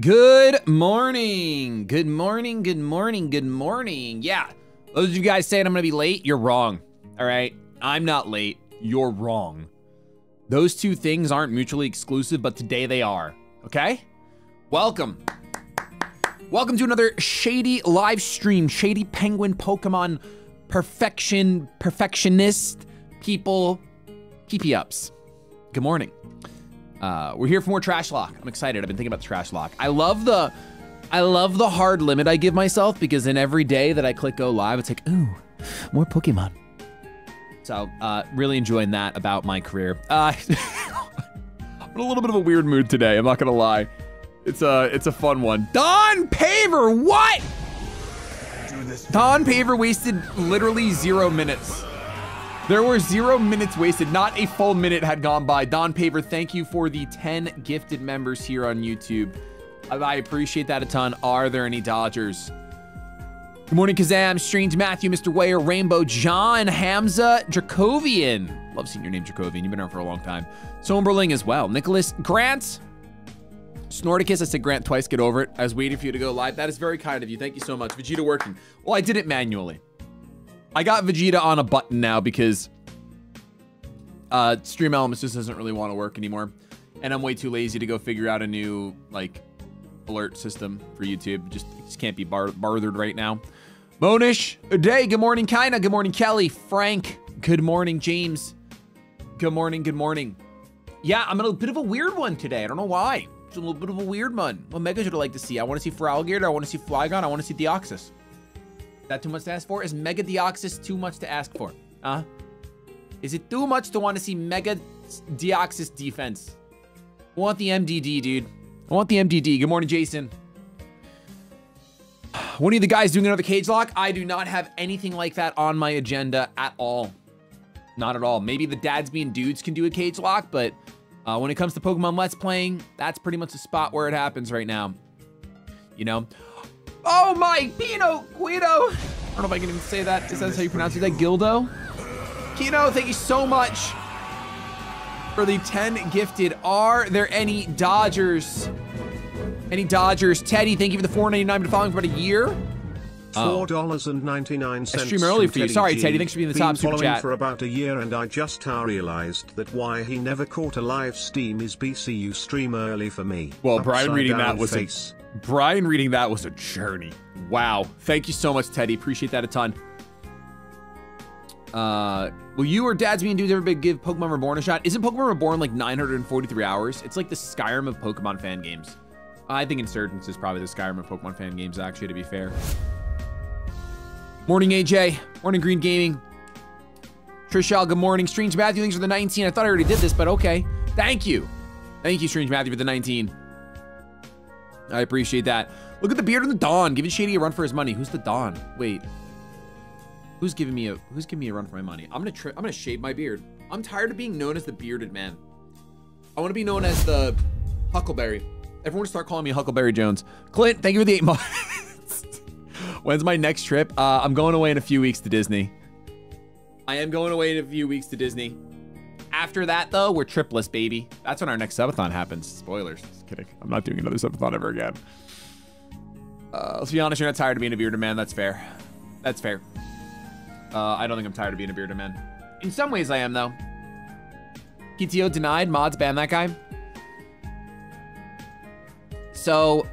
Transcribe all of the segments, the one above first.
Good morning. Good morning. Good morning. Good morning. Yeah. Those of you guys saying I'm going to be late, you're wrong. All right. I'm not late. You're wrong. Those two things aren't mutually exclusive, but today they are. Okay? Welcome. Welcome to another shady live stream. Shady Penguin Pokemon perfection, perfectionist people, keepy ups. Good morning. Uh, we're here for more trash lock. I'm excited. I've been thinking about the trash lock. I love the, I love the hard limit I give myself because in every day that I click go live, it's like, ooh, more Pokemon. So, uh, really enjoying that about my career. Uh, I'm in a little bit of a weird mood today. I'm not gonna lie. It's a, it's a fun one. Don Paver, what? Don Paver wasted literally zero minutes. There were zero minutes wasted. Not a full minute had gone by. Don Paver, thank you for the 10 gifted members here on YouTube. I, appreciate that a ton. Are there any Dodgers? Good morning, Kazam, Strange Matthew, Mr. Wayer, Rainbow, John, Hamza, Dracovian. Love seeing your name, Dracovian. You've been around for a long time. Somberling as well. Nicholas Grant. Snorticus, I said Grant twice, get over it. I was waiting for you to go live. That is very kind of you. Thank you so much. Vegeta working. Well, I did it manually. I got Vegeta on a button now because uh, Stream Elements just doesn't really want to work anymore. And I'm way too lazy to go figure out a new, like, alert system for YouTube. Just, just can't be bar right now. Monish, day. Good morning, Kina. Good morning, Kelly. Frank. Good morning, James. Good morning, good morning. Yeah, I'm in a bit of a weird one today. I don't know why. It's a little bit of a weird one. What Mega should I like to see? I want to see Feraligatr. I want to see Flygon. I want to see Deoxys that too much to ask for? Is Mega Deoxys too much to ask for? Huh? Is it too much to want to see Mega Deoxys defense? I want the MDD, dude. I want the MDD. Good morning, Jason. One of the guys doing another cage lock? I do not have anything like that on my agenda at all. Not at all. Maybe the dads being dudes can do a cage lock, but uh, when it comes to Pokemon Let's Playing, that's pretty much the spot where it happens right now. You know? Oh my, Pino, Guido. I don't know if I can even say that. Is that how you pronounce it? Is that Gildo? Kino, thank you so much for the 10 gifted. Are there any Dodgers? Any Dodgers? Teddy, thank you for the 4.99 been following for about a year. Four dollars and ninety nine cents. I stream early for you. Sorry, Teddy. Thanks for being in the top super following chat. for about a year, and I just realized that why he never caught a live stream is BCU stream early for me. Well, Brian Upside reading that was face. Brian reading that was a journey. Wow. Thank you so much, Teddy. Appreciate that a ton. Uh, will you or dads being dudes ever give Pokemon Reborn a shot? Isn't Pokemon Reborn like 943 hours? It's like the Skyrim of Pokemon fan games. I think Insurgence is probably the Skyrim of Pokemon fan games, actually, to be fair. Morning, AJ. Morning, Green Gaming. Trishal, good morning. Strange Matthew, thanks for the 19. I thought I already did this, but okay. Thank you. Thank you, Strange Matthew, for the 19. I appreciate that. Look at the beard and the Dawn. Giving Shady a run for his money. Who's the Dawn? Wait. Who's giving me a Who's giving me a run for my money? I'm gonna I'm gonna shave my beard. I'm tired of being known as the bearded man. I want to be known as the Huckleberry. Everyone start calling me Huckleberry Jones. Clint, thank you for the eight months. When's my next trip? Uh, I'm going away in a few weeks to Disney. I am going away in a few weeks to Disney. After that, though, we're tripless, baby. That's when our next subathon happens. Spoilers. Kidding. I'm not doing another subathon ever again. Uh, let's be honest, you're not tired of being a bearded man. That's fair. That's fair. Uh, I don't think I'm tired of being a bearded man. In some ways, I am, though. PTO denied. Mods ban that guy. So,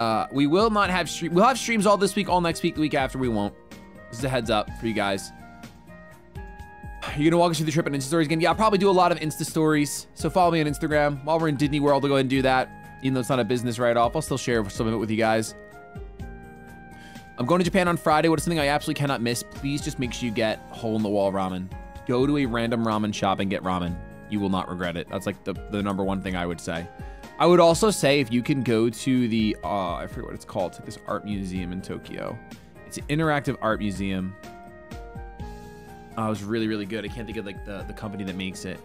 uh, we will not have stream. We'll have streams all this week, all next week, the week after. We won't. This is a heads up for you guys. You're gonna walk us through the trip and Insta stories again? Yeah, I'll probably do a lot of Insta stories. So follow me on Instagram. While we're in Disney World, I'll go ahead and do that. Even though it's not a business write-off, I'll still share some of it with you guys. I'm going to Japan on Friday. What is something I absolutely cannot miss? Please just make sure you get hole-in-the-wall ramen. Go to a random ramen shop and get ramen. You will not regret it. That's like the, the number one thing I would say. I would also say if you can go to the, uh, I forget what it's called. It's like this art museum in Tokyo. It's an interactive art museum. Oh, it was really, really good. I can't think of like the, the company that makes it.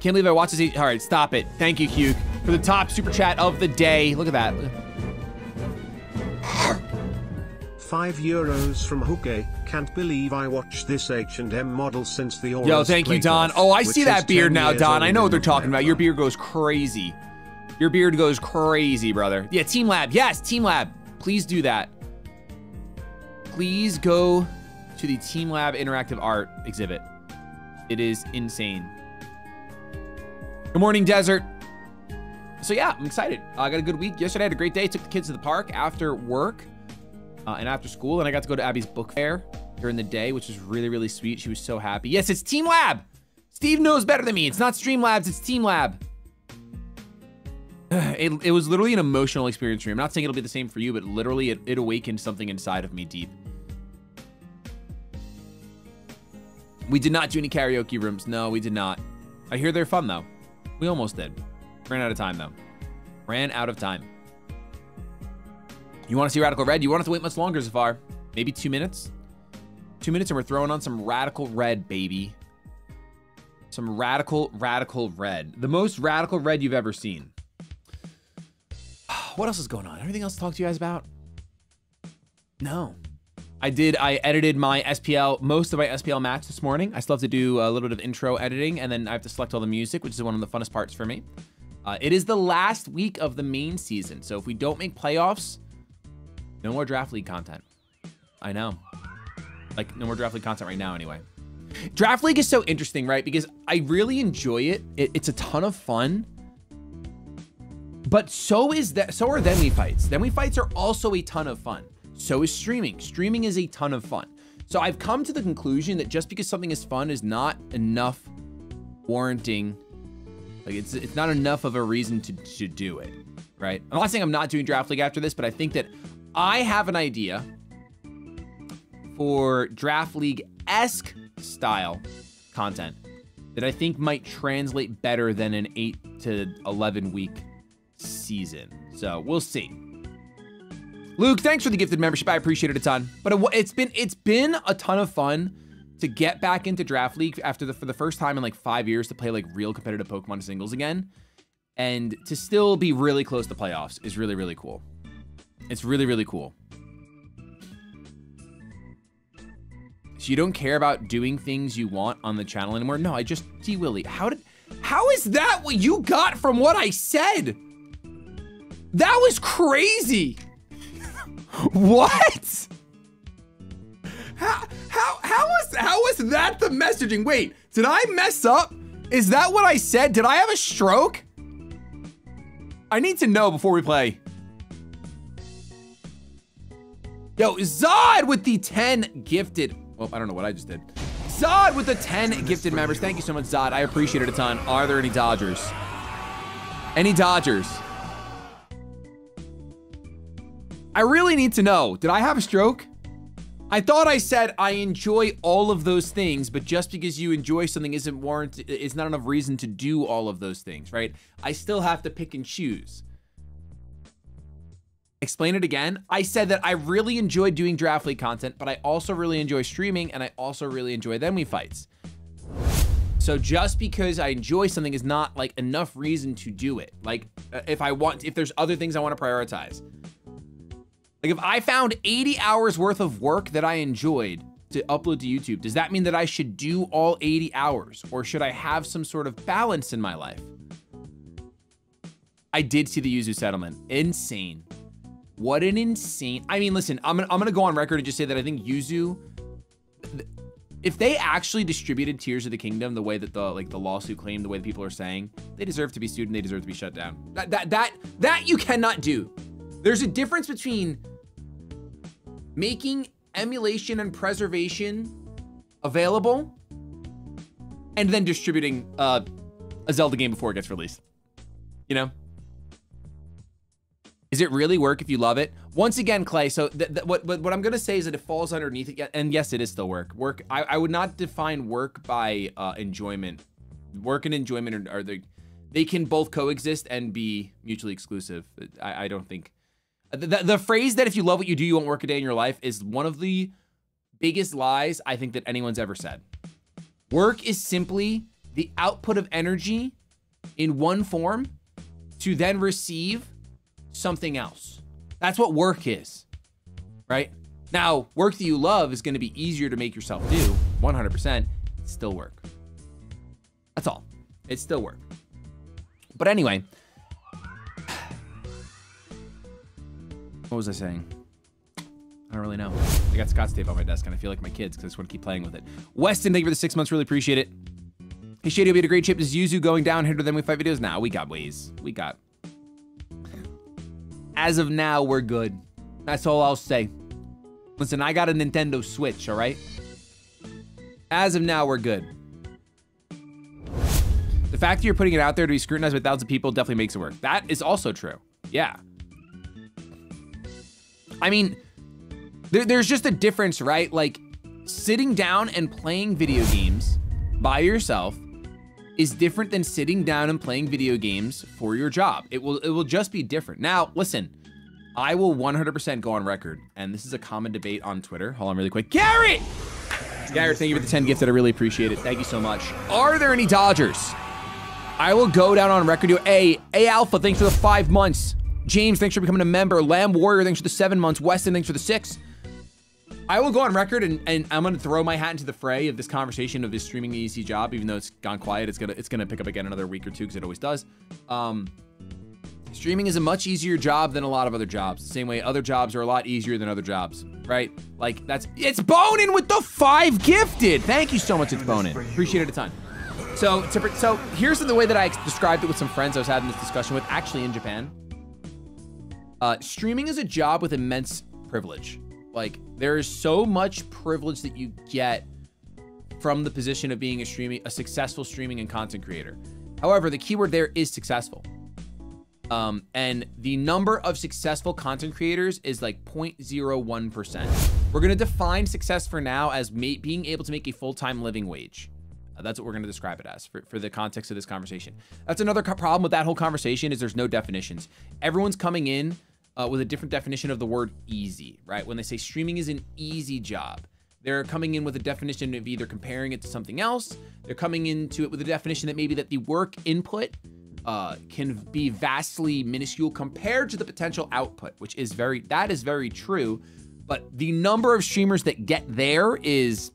Can't believe I watched this. All right, stop it. Thank you, Hugh, for the top super chat of the day. Look at that. Five euros from Hooke. Can't believe I watched this H&M model since the Yo, thank you, Don. Oh, I see that beard now, Don. I know what they're in talking about. Your beard goes crazy. Your beard goes crazy, brother. Yeah, Team Lab. Yes, Team Lab. Please do that. Please go to the Team Lab interactive art exhibit. It is insane. Good morning, Desert. So yeah, I'm excited. Uh, I got a good week. Yesterday I had a great day. Took the kids to the park after work uh, and after school. And I got to go to Abby's book fair during the day, which was really, really sweet. She was so happy. Yes, it's Team Lab. Steve knows better than me. It's not Streamlabs, it's Team Lab. It, it was literally an emotional experience for me. I'm not saying it'll be the same for you, but literally it, it awakened something inside of me deep. We did not do any karaoke rooms. No, we did not. I hear they're fun though. We almost did. Ran out of time though. Ran out of time. You want to see Radical Red? You have to wait much longer so far. Maybe two minutes? Two minutes and we're throwing on some Radical Red, baby. Some Radical, Radical Red. The most Radical Red you've ever seen. What else is going on? Anything else to talk to you guys about? No. I did, I edited my SPL, most of my SPL match this morning. I still have to do a little bit of intro editing and then I have to select all the music, which is one of the funnest parts for me. Uh, it is the last week of the main season. So if we don't make playoffs, no more draft league content. I know. Like, no more draft league content right now, anyway. Draft league is so interesting, right? Because I really enjoy it. it it's a ton of fun. But so is that. So are then we fights. Then we fights are also a ton of fun. So is streaming. Streaming is a ton of fun. So I've come to the conclusion that just because something is fun is not enough warranting. Like it's it's not enough of a reason to to do it, right? I'm not saying I'm not doing draft league after this, but I think that I have an idea for draft league-esque style content that I think might translate better than an 8 to 11 week season. So we'll see. Luke, thanks for the gifted membership. I appreciate it a ton. But it, it's been it's been a ton of fun to get back into Draft League after the for the first time in like five years to play like real competitive Pokemon singles again, and to still be really close to playoffs is really really cool. It's really, really cool. So you don't care about doing things you want on the channel anymore? No, I just, T Willie, how did, how is that what you got from what I said? That was crazy. What? How, how, how was, how was that the messaging? Wait, did I mess up? Is that what I said? Did I have a stroke? I need to know before we play. Yo, Zod with the 10 gifted. Well, I don't know what I just did. Zod with the 10 gifted members. Thank you so much, Zod. I appreciate it a ton. Are there any Dodgers? Any Dodgers? I really need to know. Did I have a stroke? I thought I said I enjoy all of those things, but just because you enjoy something isn't warranted, it's not enough reason to do all of those things, right? I still have to pick and choose. Explain it again. I said that I really enjoy doing draft league content, but I also really enjoy streaming and I also really enjoy then we fights. So just because I enjoy something is not like enough reason to do it. Like uh, if I want, if there's other things I want to prioritize. Like if I found 80 hours worth of work that I enjoyed to upload to YouTube, does that mean that I should do all 80 hours or should I have some sort of balance in my life? I did see the Yuzu settlement. Insane. What an insane, I mean, listen, I'm gonna, I'm gonna go on record and just say that I think Yuzu, if they actually distributed Tears of the Kingdom the way that the like the lawsuit claimed, the way that people are saying, they deserve to be sued and they deserve to be shut down. That that that that you cannot do. There's a difference between making emulation and preservation available and then distributing uh, a Zelda game before it gets released. You know? Is it really work if you love it? Once again, Clay, so what, what, I'm gonna say is that it falls underneath it, and yes, it is still work. Work, I, I would not define work by uh, enjoyment. Work and enjoyment are, are the, they can both coexist and be mutually exclusive. I, I don't think. The, the, phrase that if you love what you do, you won't work a day in your life is one of the biggest lies I think that anyone's ever said. Work is simply the output of energy in one form to then receive something else. That's what work is, right? Now, work that you love is going to be easier to make yourself do, 100%. It's still work. That's all. It's still work. But anyway, What was I saying? I don't really know. I got Scott's tape on my desk and I feel like my kids because I just want to keep playing with it. Weston, thank you for the six months. Really appreciate it. Hey, Shady, we had a great chip. Is Yuzu going down hitter than we fight videos? Now nah, we got ways. We got. As of now, we're good. That's all I'll say. Listen, I got a Nintendo Switch, all right? As of now, we're good. The fact that you're putting it out there to be scrutinized by thousands of people definitely makes it work. That is also true. Yeah. I mean, there, there's just a difference, right? Like, sitting down and playing video games by yourself is different than sitting down and playing video games for your job. It will it will just be different. Now, listen, I will 100% go on record, and this is a common debate on Twitter. Hold on really quick. Garrett! Garrett, thank you for the 10 gifts. That I really appreciate it. Thank you so much. Are there any Dodgers? I will go down on record. A, A Alpha, thanks for the five months. James, thanks for becoming a member. Lamb Warrior, thanks for the seven months. Weston, thanks for the six. I will go on record and, and I'm gonna throw my hat into the fray of this conversation of this streaming easy job, even though it's gone quiet. It's gonna it's gonna pick up again another week or two because it always does. Um, streaming is a much easier job than a lot of other jobs. The same way other jobs are a lot easier than other jobs, right? Like that's it's boning with the five gifted. Thank you so much, it's boning. Appreciate it a ton. So, so here's the way that I described it with some friends I was having this discussion with, actually in Japan. Uh, streaming is a job with immense privilege. Like there is so much privilege that you get from the position of being a streaming, a successful streaming and content creator. However, the keyword there is successful. Um, and the number of successful content creators is like 0.01%. We're gonna define success for now as being able to make a full-time living wage. Uh, that's what we're gonna describe it as for, for the context of this conversation. That's another problem with that whole conversation is there's no definitions. Everyone's coming in uh, with a different definition of the word easy, right? When they say streaming is an easy job, they're coming in with a definition of either comparing it to something else. They're coming into it with a definition that maybe that the work input uh, can be vastly minuscule compared to the potential output, which is very, that is very true. But the number of streamers that get there is,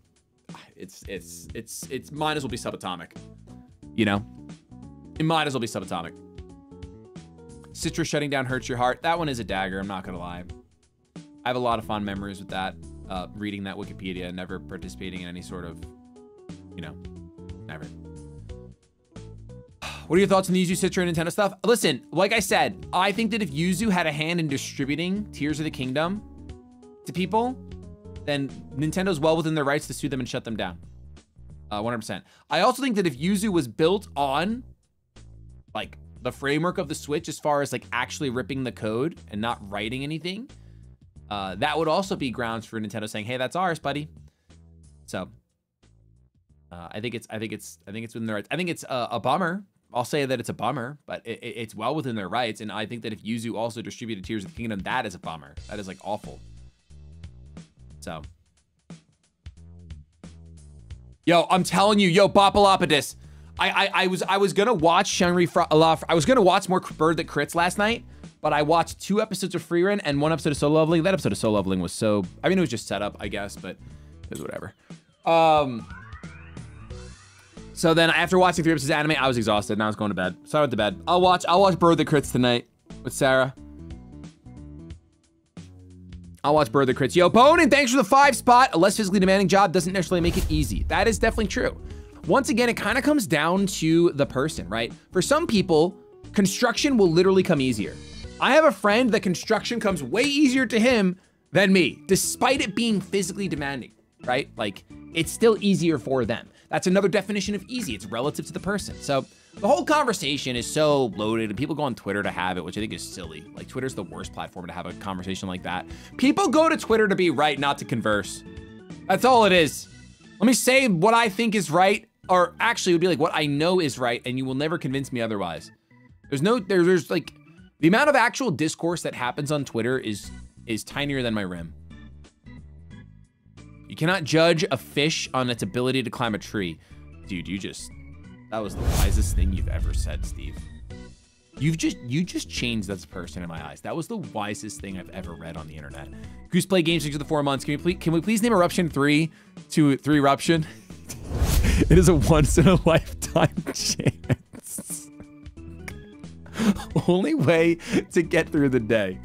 it's, it's, it's, it's might as well be subatomic, you know? It might as well be subatomic. Citra shutting down hurts your heart. That one is a dagger, I'm not gonna lie. I have a lot of fond memories with that. Uh, reading that Wikipedia, never participating in any sort of, you know, never. What are your thoughts on the Yuzu Citra and Nintendo stuff? Listen, like I said, I think that if Yuzu had a hand in distributing Tears of the Kingdom to people, then Nintendo's well within their rights to sue them and shut them down. Uh, 100%. I also think that if Yuzu was built on like the framework of the Switch as far as like actually ripping the code and not writing anything, uh, that would also be grounds for Nintendo saying, "Hey, that's ours, buddy." So, uh, I think it's, I think it's, I think it's within their rights. I think it's a, a bummer. I'll say that it's a bummer, but it, it, it's well within their rights. And I think that if Yuzu also distributed Tears of the Kingdom, that is a bummer. That is like awful. So. Yo, I'm telling you, yo, Bopalopodus, I, I, I was I was gonna watch Shangri La. I was gonna watch more Bird That Crits last night, but I watched two episodes of Frieren and one episode of Solo Leveling. That episode of Solo Leveling was so. I mean, it was just set up, I guess, but it was whatever. Um. So then, after watching three episodes of anime, I was exhausted and I was going to bed. So I went to bed. I'll watch. I'll watch Bird That Crits tonight with Sarah. I'll watch Bird That Crits. Yo, Bonin, thanks for the five spot. A less physically demanding job doesn't necessarily make it easy. That is definitely true. Once again, it kind of comes down to the person, right? For some people, construction will literally come easier. I have a friend that construction comes way easier to him than me, despite it being physically demanding, right? Like, it's still easier for them. That's another definition of easy. It's relative to the person. So the whole conversation is so loaded and people go on Twitter to have it, which I think is silly. Like Twitter's the worst platform to have a conversation like that. People go to Twitter to be right, not to converse. That's all it is. Let me say what I think is right or actually would be like what I know is right and you will never convince me otherwise. There's no, there, there's like, the amount of actual discourse that happens on Twitter is, is tinier than my rim. You cannot judge a fish on its ability to climb a tree. Dude, you just, that was the wisest thing you've ever said, Steve. You've just, you just changed this person in my eyes. That was the wisest thing I've ever read on the internet. Goose play games for the four months. Can we please, can we please name Eruption 3 to 3 Eruption? It is a once in a lifetime chance. Only way to get through the day.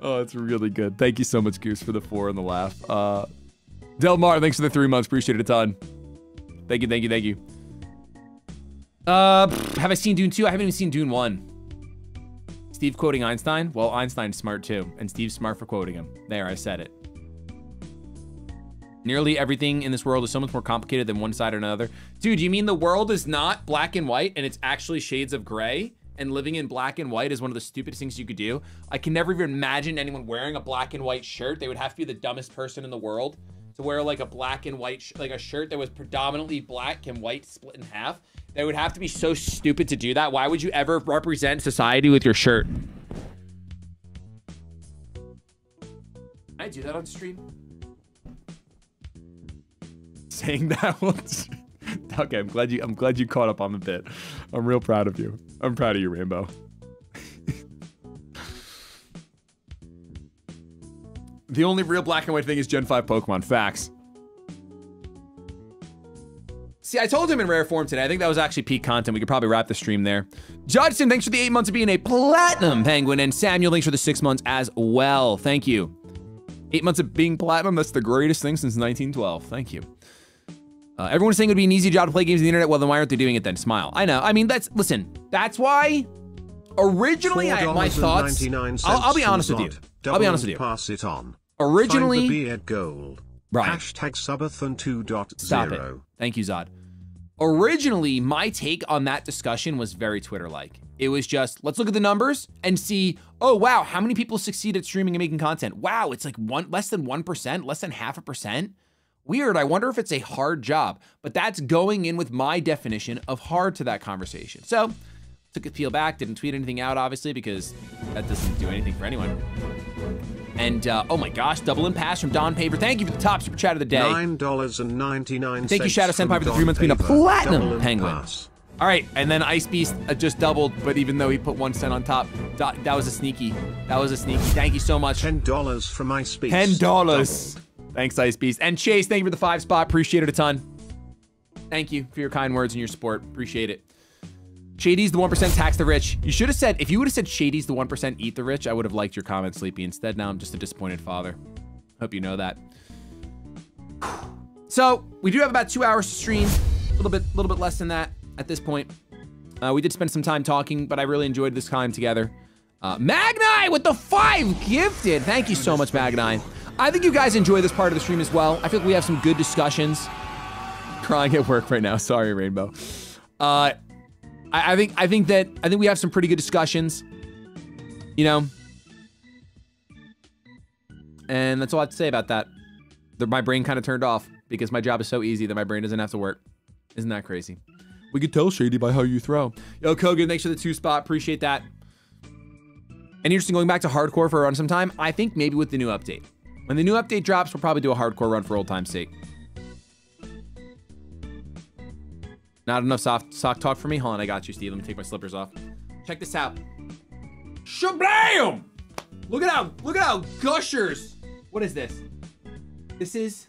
Oh, it's really good. Thank you so much, Goose, for the four and the laugh. Uh, Del Mar, thanks for the three months. Appreciate it a ton. Thank you, thank you, thank you. Uh, have I seen Dune 2? I haven't even seen Dune 1. Steve quoting Einstein? Well, Einstein's smart too, and Steve's smart for quoting him. There, I said it. Nearly everything in this world is so much more complicated than one side or another. Dude, you mean the world is not black and white and it's actually shades of gray? And living in black and white is one of the stupidest things you could do. I can never even imagine anyone wearing a black and white shirt. They would have to be the dumbest person in the world to wear like a black and white, like a shirt that was predominantly black and white split in half. They would have to be so stupid to do that. Why would you ever represent society with your shirt? I do that on stream? Saying that once. okay, I'm glad you I'm glad you caught up on the bit. I'm real proud of you. I'm proud of you, Rainbow. the only real black and white thing is Gen 5 Pokemon. Facts. See, I told him in rare form today. I think that was actually peak content. We could probably wrap the stream there. Judson, thanks for the eight months of being a platinum penguin. And Samuel, thanks for the six months as well. Thank you. Eight months of being platinum. That's the greatest thing since 1912. Thank you. Uh, everyone's saying it would be an easy job to play games on the internet. Well, then why aren't they doing it then? Smile. I know. I mean, that's, listen, that's why originally I had my thoughts. I'll, I'll be honest with you. I'll be honest with you. Pass it on. Originally. Find the beard gold. Right. Hashtag subathon 2.0. Stop it. Thank you, Zod. Originally, my take on that discussion was very Twitter-like. It was just, let's look at the numbers and see, oh, wow, how many people succeed at streaming and making content? Wow, it's like one less than 1%, less than half a percent. Weird, I wonder if it's a hard job, but that's going in with my definition of hard to that conversation. So took a peel back, didn't tweet anything out, obviously, because that doesn't do anything for anyone. And uh, oh my gosh, double in pass from Don Paver. Thank you for the top super chat of the day. Nine dollars and ninety nine. Thank you, Shadow Senpai, for the three months being a platinum penguin. Pass. All right, and then Ice Beast uh, just doubled, but even though he put one cent on top, that, that was a sneaky. That was a sneaky. Thank you so much. Ten dollars from Ice Beast. Ten dollars. Thanks, Ice Beast. And Chase, thank you for the five spot. Appreciate it a ton. Thank you for your kind words and your support. Appreciate it. Shady's the 1% tax the rich. You should have said, if you would have said Shady's the 1% eat the rich, I would have liked your comment, Sleepy. Instead, now I'm just a disappointed father. Hope you know that. So we do have about two hours to stream. A little bit, a little bit less than that at this point. Uh, we did spend some time talking, but I really enjoyed this time together. Uh, Magni with the five gifted. Thank you so much, Magni. I think you guys enjoy this part of the stream as well. I feel like we have some good discussions. Crying at work right now. Sorry, Rainbow. Uh, I, I think I think that I think we have some pretty good discussions. You know, and that's all I have to say about that. The, my brain kind of turned off because my job is so easy that my brain doesn't have to work. Isn't that crazy? We could tell Shady by how you throw. Yo, Kogan, thanks for the two spot. Appreciate that. And interesting going back to hardcore for a run sometime. I think maybe with the new update. When the new update drops, we'll probably do a hardcore run for old time's sake. Not enough soft sock talk for me? Hold on, I got you, Steve. Let me take my slippers off. Check this out. Shabam! Look at how, look at how gushers. What is this? This is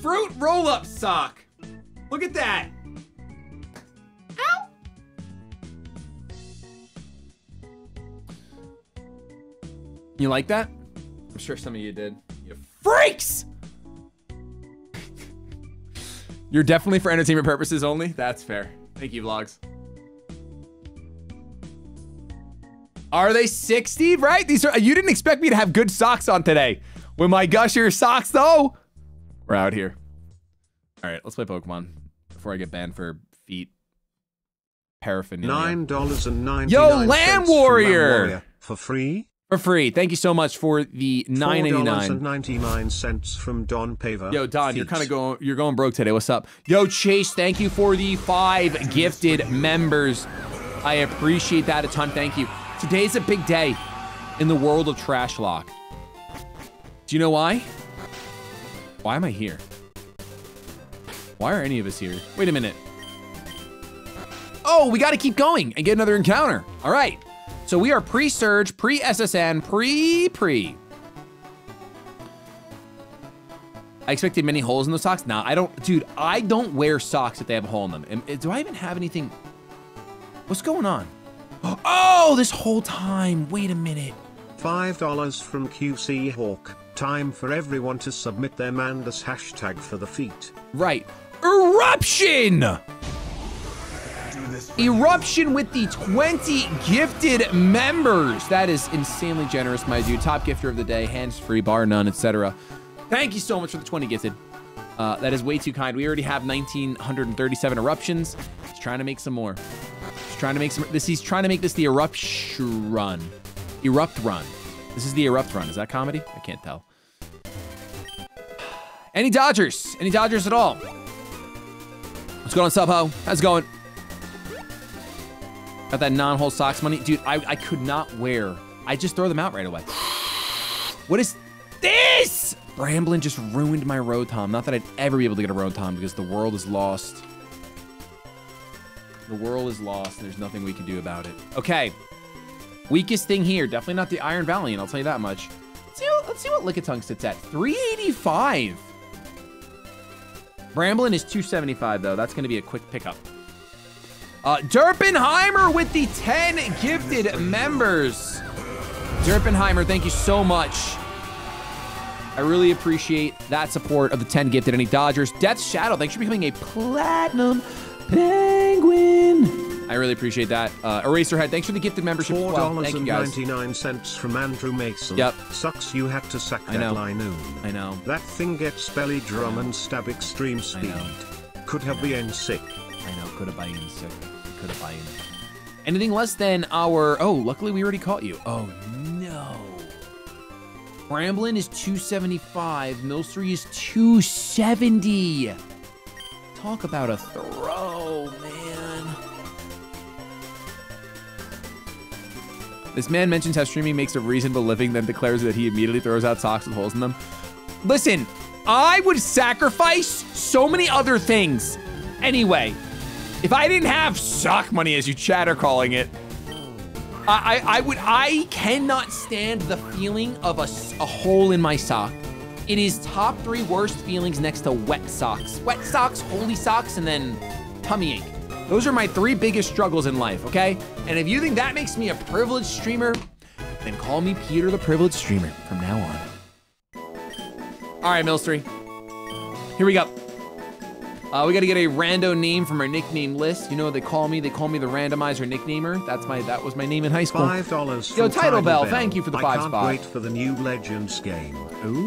fruit roll-up sock. Look at that. Ow! You like that? I'm sure some of you did. You freaks! You're definitely for entertainment purposes only? That's fair. Thank you, vlogs. Are they 60? Right? These are you didn't expect me to have good socks on today. With my gusher socks though. We're out here. Alright, let's play Pokemon before I get banned for feet paraphernalia. Nine dollars and ninety Yo, Lamb Warrior! For free? For free. Thank you so much for the nine ninety nine. ninety nine cents from Don Paver. Yo, Don, you're kind of going you're going broke today. What's up? Yo, Chase, thank you for the five gifted members. I appreciate that a ton. Thank you. Today's a big day in the world of Trash Lock. Do you know why? Why am I here? Why are any of us here? Wait a minute. Oh, we got to keep going and get another encounter. All right. So we are pre-surge, pre-SS Anne, pre-pre. I expected many holes in those socks. Nah, I don't, dude, I don't wear socks if they have a hole in them. Do I even have anything? What's going on? Oh, this whole time. Wait a minute. $5 from QC Hawk. Time for everyone to submit their Mandus hashtag for the feat. Right. Eruption! Eruption with the 20 gifted members. That is insanely generous, my dude. Top gifter of the day, hands-free, bar none, etc. Thank you so much for the 20 gifted. Uh, that is way too kind. We already have 1,937 eruptions. He's trying to make some more. He's trying to make some. This. He's trying to make this the eruption run, erupt run. This is the erupt run. Is that comedy? I can't tell. Any Dodgers? Any Dodgers at all? What's going on, Subho? How's it going? Got that non-hole socks money? Dude, I, I could not wear. I just throw them out right away. What is this? Bramblin just ruined my Rotom. Not that I'd ever be able to get a Rotom because the world is lost. The world is lost there's nothing we can do about it. Okay. Weakest thing here. Definitely not the Iron Valiant, I'll tell you that much. Let's see what, let's see what Lickitung sits at. 385. Bramblin is 275 though. That's gonna be a quick pickup. Uh, Derpenheimer with the 10 gifted members. Derpenheimer, thank you so much. I really appreciate that support of the 10 gifted. Any Dodgers? Death Shadow, thanks for becoming a platinum penguin. I really appreciate that. Uh, Eraserhead, thanks for the gifted membership as Four well. dollars Thank you and guys. ninety-nine cents from Andrew Mason. Yep. Sucks you had to sack I that know. Linoone. I know. That thing gets belly drum and stab extreme speed. Could have been sick. I know, could have been sick. Could. Anything less than our. Oh, luckily we already caught you. Oh no. Bramblin is 275. Milcery is 270. Talk about a throw, man. This man mentions how streaming makes a reasonable living, then declares that he immediately throws out socks with holes in them. Listen, I would sacrifice so many other things. Anyway, if I didn't have sock money, as you chat are calling it, I, I, I would, I cannot stand the feeling of a, a hole in my sock. It is top three worst feelings next to wet socks. Wet socks, holy socks, and then tummy ache. Those are my three biggest struggles in life, okay? And if you think that makes me a privileged streamer, then call me Peter the Privileged Streamer from now on. All right, Milcery. Here we go. Uh, we got to get a rando name from our nickname list. You know what they call me? They call me the randomizer nicknamer. That's my that was my name in high school. Five dollars. Yo, Title Bell, thank you for the I five can't wait for the new Legends game.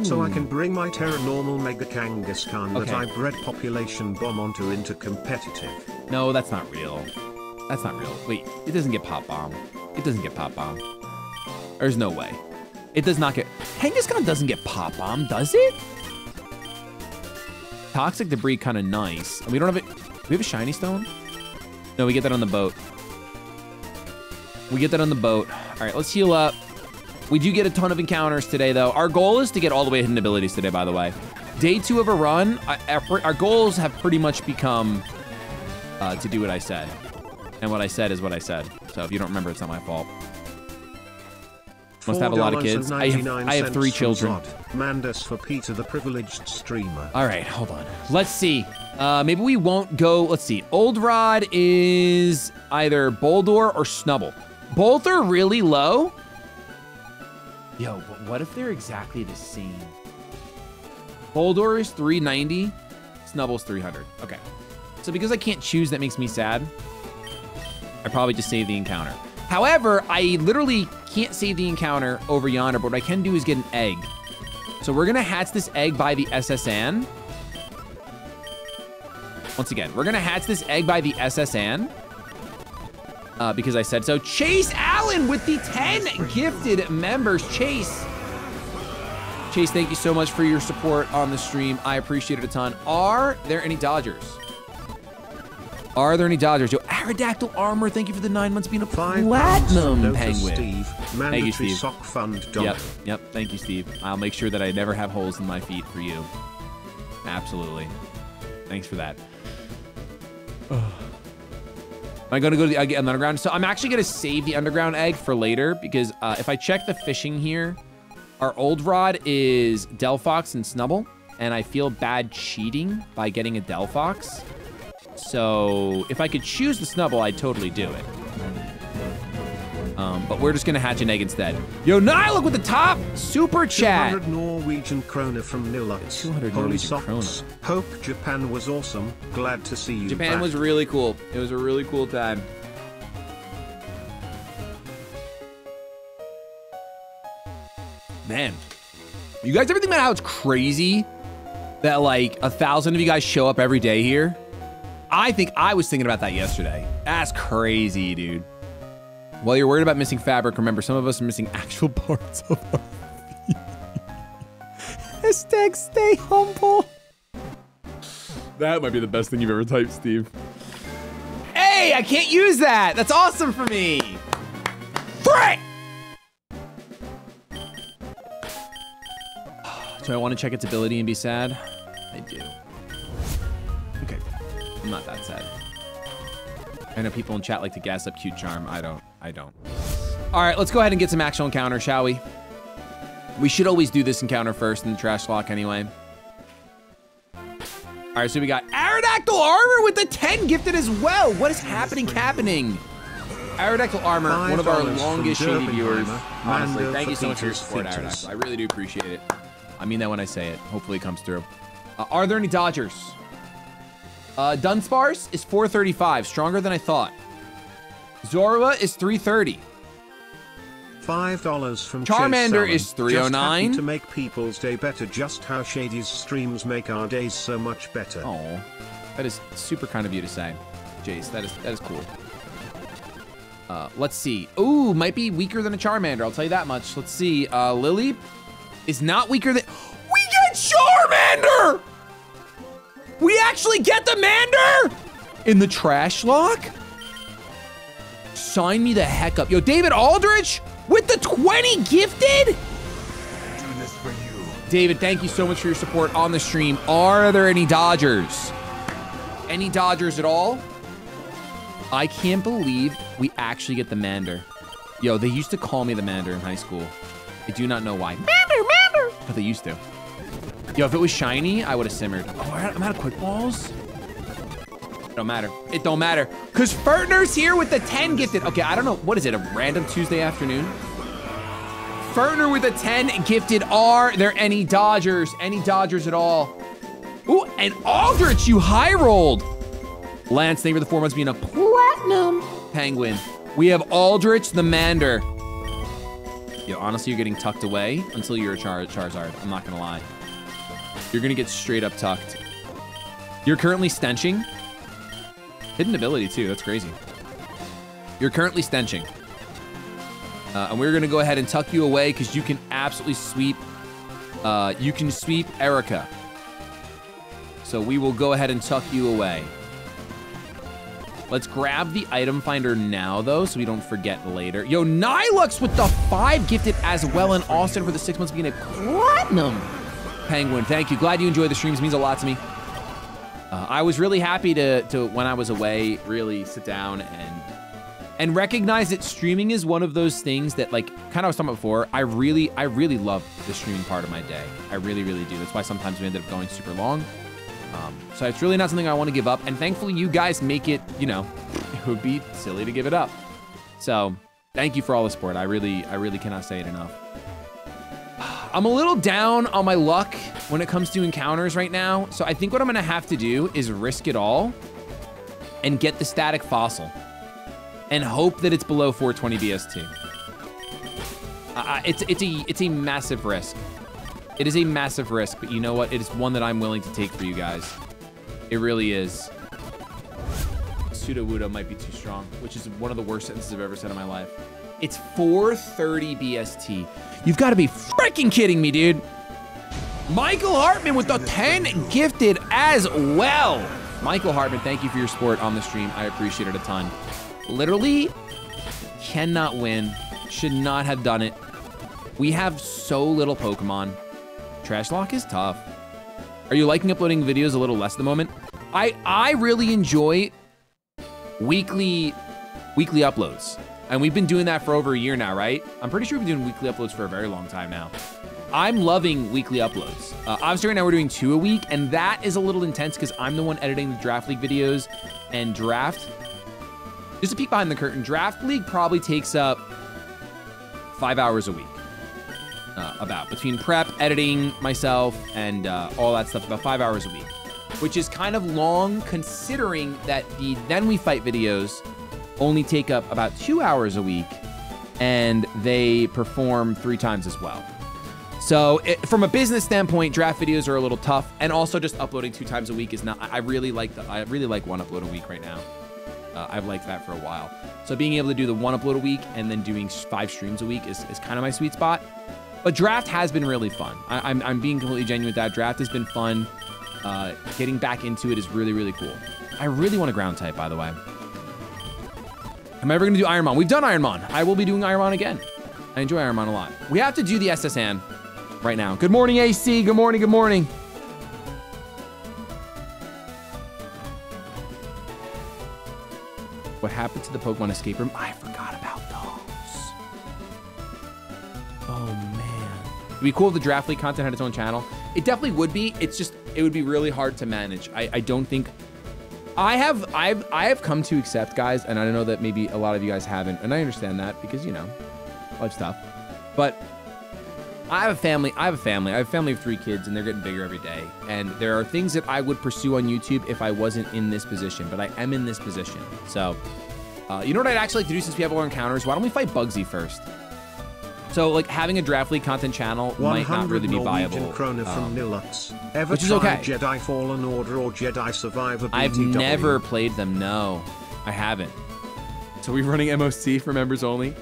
So I can bring my Tera Normal Mega Kangaskhan that I bred Population Bomb onto into competitive. No, that's not real. That's not real. Wait, it doesn't get pop bomb. It doesn't get pop bomb. There's no way. It does not get. Kangaskhan doesn't get pop bomb, does it? Toxic debris kind of nice. And we don't have it. We have a shiny stone? No, we get that on the boat. We get that on the boat. All right, let's heal up. We do get a ton of encounters today, though. Our goal is to get all the way hidden abilities today, by the way. Day two of a run, our, goals have pretty much become uh, to do what I said. And what I said is what I said. So if you don't remember, it's not my fault. Must have a lot of kids. I have, I have three children. Mandus for Peter the privileged streamer. All right, hold on. Let's see. Uh, maybe we won't go. Let's see. Old Rod is either Boldore or Snubbull. Both are really low. Yo, but what if they're exactly the same? Boldore is 390. Snubbull's 300. Okay. So because I can't choose, that makes me sad. I probably just save the encounter. However, I literally can't save the encounter over yonder, but what I can do is get an egg. So we're gonna hatch this egg by the SS Anne. Once again, we're gonna hatch this egg by the SS Anne. Uh, because I said so. Chase Allen with the 10 gifted members. Chase. Chase, thank you so much for your support on the stream. I appreciate it a ton. Are there any Dodgers? Are there any Dodgers? Yo, Aerodactyl Armor, thank you for the nine months being a Five platinum penguin. Steve, Thank you, Steve. sock fund dollar. Yep, yep. Thank you, Steve. I'll make sure that I never have holes in my feet for you. Absolutely. Thanks for that. Am I going to go to the egg on the underground? So I'm actually going to save the underground egg for later because uh, if I check the fishing here, our old rod is Delphox and Snubbull, and I feel bad cheating by getting a Delphox. So if I could choose the Snubbull, I'd totally do it. Um, but we're just gonna hatch an egg instead. Yo, Nylook with the top super chat. 200 Norwegian krona from Nilux. 200 Holy Norwegian socks. krona. Hope Japan was awesome. Glad to see you Japan back. was really cool. It was a really cool time. Man, you guys ever think about how it's crazy that like a thousand of you guys show up every day here? I think I was thinking about that yesterday. That's crazy, dude. While you're worried about missing fabric, remember some of us are missing actual parts of our feet. Hashtag stay humble. That might be the best thing you've ever typed, Steve. Hey, I can't use that. That's awesome for me. Frick! Do I want to check its ability and be sad? I do. I'm not that sad. I know people in chat like to gas up cute charm. I don't. I don't. All right, let's go ahead and get some actual encounter, shall we? We should always do this encounter first in the trash lock anyway. All right, so we got Aerodactyl armor with the 10 gifted as well. What is happening, happening? Aerodactyl armor, one of our longest shady viewers. Honestly, thank you so much for your support. Aerodactyl. I really do appreciate it. I mean that when I say it. Hopefully it comes through. Uh, are there any Dodgers? Uh, Dunsparce is 435, stronger than I thought. Zorua is 330. Five dollars from Charmander is Salmon. Just 309. happy to make people's day better. Just how Shady's streams make our days so much better. Oh, that is super kind of you to say, Jace. That is that is cool. Uh, let's see. Ooh, might be weaker than a Charmander. I'll tell you that much. Let's see. Uh, Lily is not weaker than. We get Charmander. We actually get the Mander in the trash lock. Sign me the heck up, yo, David Aldrich with the 20 gifted. David, thank you so much for your support on the stream. Are there any Dodgers? Any Dodgers at all? I can't believe we actually get the Mander. Yo, they used to call me the Mander in high school. I do not know why. Mander, Mander! But they used to. Yo, if it was shiny, I would have simmered. Oh, I'm out of quick balls? It don't matter. It don't matter. Because Fertner's here with the 10 gifted. Okay, I don't know. What is it, a random Tuesday afternoon? Fertner with a 10 gifted. Are there any Dodgers? Any Dodgers at all? Ooh, and Aldrich, you high rolled. Lance, thank you for the four months being a platinum penguin. We have Aldrich the Mander. Yo, honestly, you're getting tucked away until you're a Char Charizard. I'm not gonna lie. You're gonna get straight up tucked. You're currently stenching. Hidden ability too, that's crazy. You're currently stenching. Uh, and we're gonna go ahead and tuck you away because you can absolutely sweep, uh, you can sweep Erika. So we will go ahead and tuck you away. Let's grab the item finder now, though, so we don't forget later. Yo, Nilux with the five gifted as well, and Austin for the six months being a platinum penguin. Thank you. Glad you enjoy the streams. Means a lot to me. Uh, I was really happy to, to, when I was away, really sit down and and recognize that streaming is one of those things that, like, kind of was talking about before. I really, I really love the streaming part of my day. I really, really do. That's why sometimes we ended up going super long. Um, so it's really not something I want to give up. And thankfully, you guys make it, you know, it would be silly to give it up. So thank you for all the support. I really, I really cannot say it enough. I'm a little down on my luck when it comes to encounters right now. So I think what I'm to have to do is risk it all and get the static fossil and hope that it's below 420 BST. Uh, it's, it's, a, it's a massive risk. It is a massive risk, but you know what? It is one that I'm willing to take for you guys. It really is. Sudowoodo might be too strong, which is one of the worst sentences I've ever said in my life. It's 430 BST. You've got to be freaking kidding me, dude. Michael Hartman with the 10 gifted as well. Michael Hartman, thank you for your support on the stream. I appreciate it a ton. Literally cannot win. Should not have done it. We have so little Pokemon. Trash Lock is tough. Are you liking uploading videos a little less at the moment? I I really enjoy weekly weekly uploads. And we've been doing that for over a year now, right? I'm pretty sure we've been doing weekly uploads for a very long time now. I'm loving weekly uploads. Uh, obviously, right now we're doing two a week, and that is a little intense because I'm the one editing the Draft League videos. And Draft, just a peek behind the curtain, Draft League probably takes up five hours a week. Uh, about between prep, editing myself, and uh, all that stuff, about five hours a week, which is kind of long considering that the Then We Fight videos only take up about two hours a week and they perform three times as well. So, it, from a business standpoint, draft videos are a little tough, and also just uploading two times a week is not. I really like the. I really like one upload a week right now. Uh, I've liked that for a while. So being able to do the one upload a week and then doing five streams a week is, is kind of my sweet spot. But draft has been really fun. I, am I'm, I'm being completely genuine with that. Draft has been fun. Uh, getting back into it is really, really cool. I really want a ground type, by the way. Am I ever to do Iron Ironmon? We've done Iron Ironmon. I will be doing Iron Ironmon again. I enjoy Iron Ironmon a lot. We have to do the SS Anne right now. Good morning, AC. Good morning, good morning. What happened to the Pokemon escape room? I forgot about those. Oh, man. It'd be cool if the Draft League content had its own channel. It definitely would be. It's just, it would be really hard to manage. I, I don't think... I have, I've, I have come to accept, guys, and I know that maybe a lot of you guys haven't, and I understand that because, you know, life stuff. But I have a family. I have a family. I have a family of three kids, and they're getting bigger every day. And there are things that I would pursue on YouTube if I wasn't in this position, but I am in this position. So, uh, you know what I'd actually like to do since we have our encounters? Why don't we fight Bugsy first? So, like, having a Draft League content channel might not really be viable. Krona from um, Nilux. Ever which is okay. Jedi Fallen Order or Jedi Survivor BTW? I've never played them. No, I haven't. So we're running MOC for members only.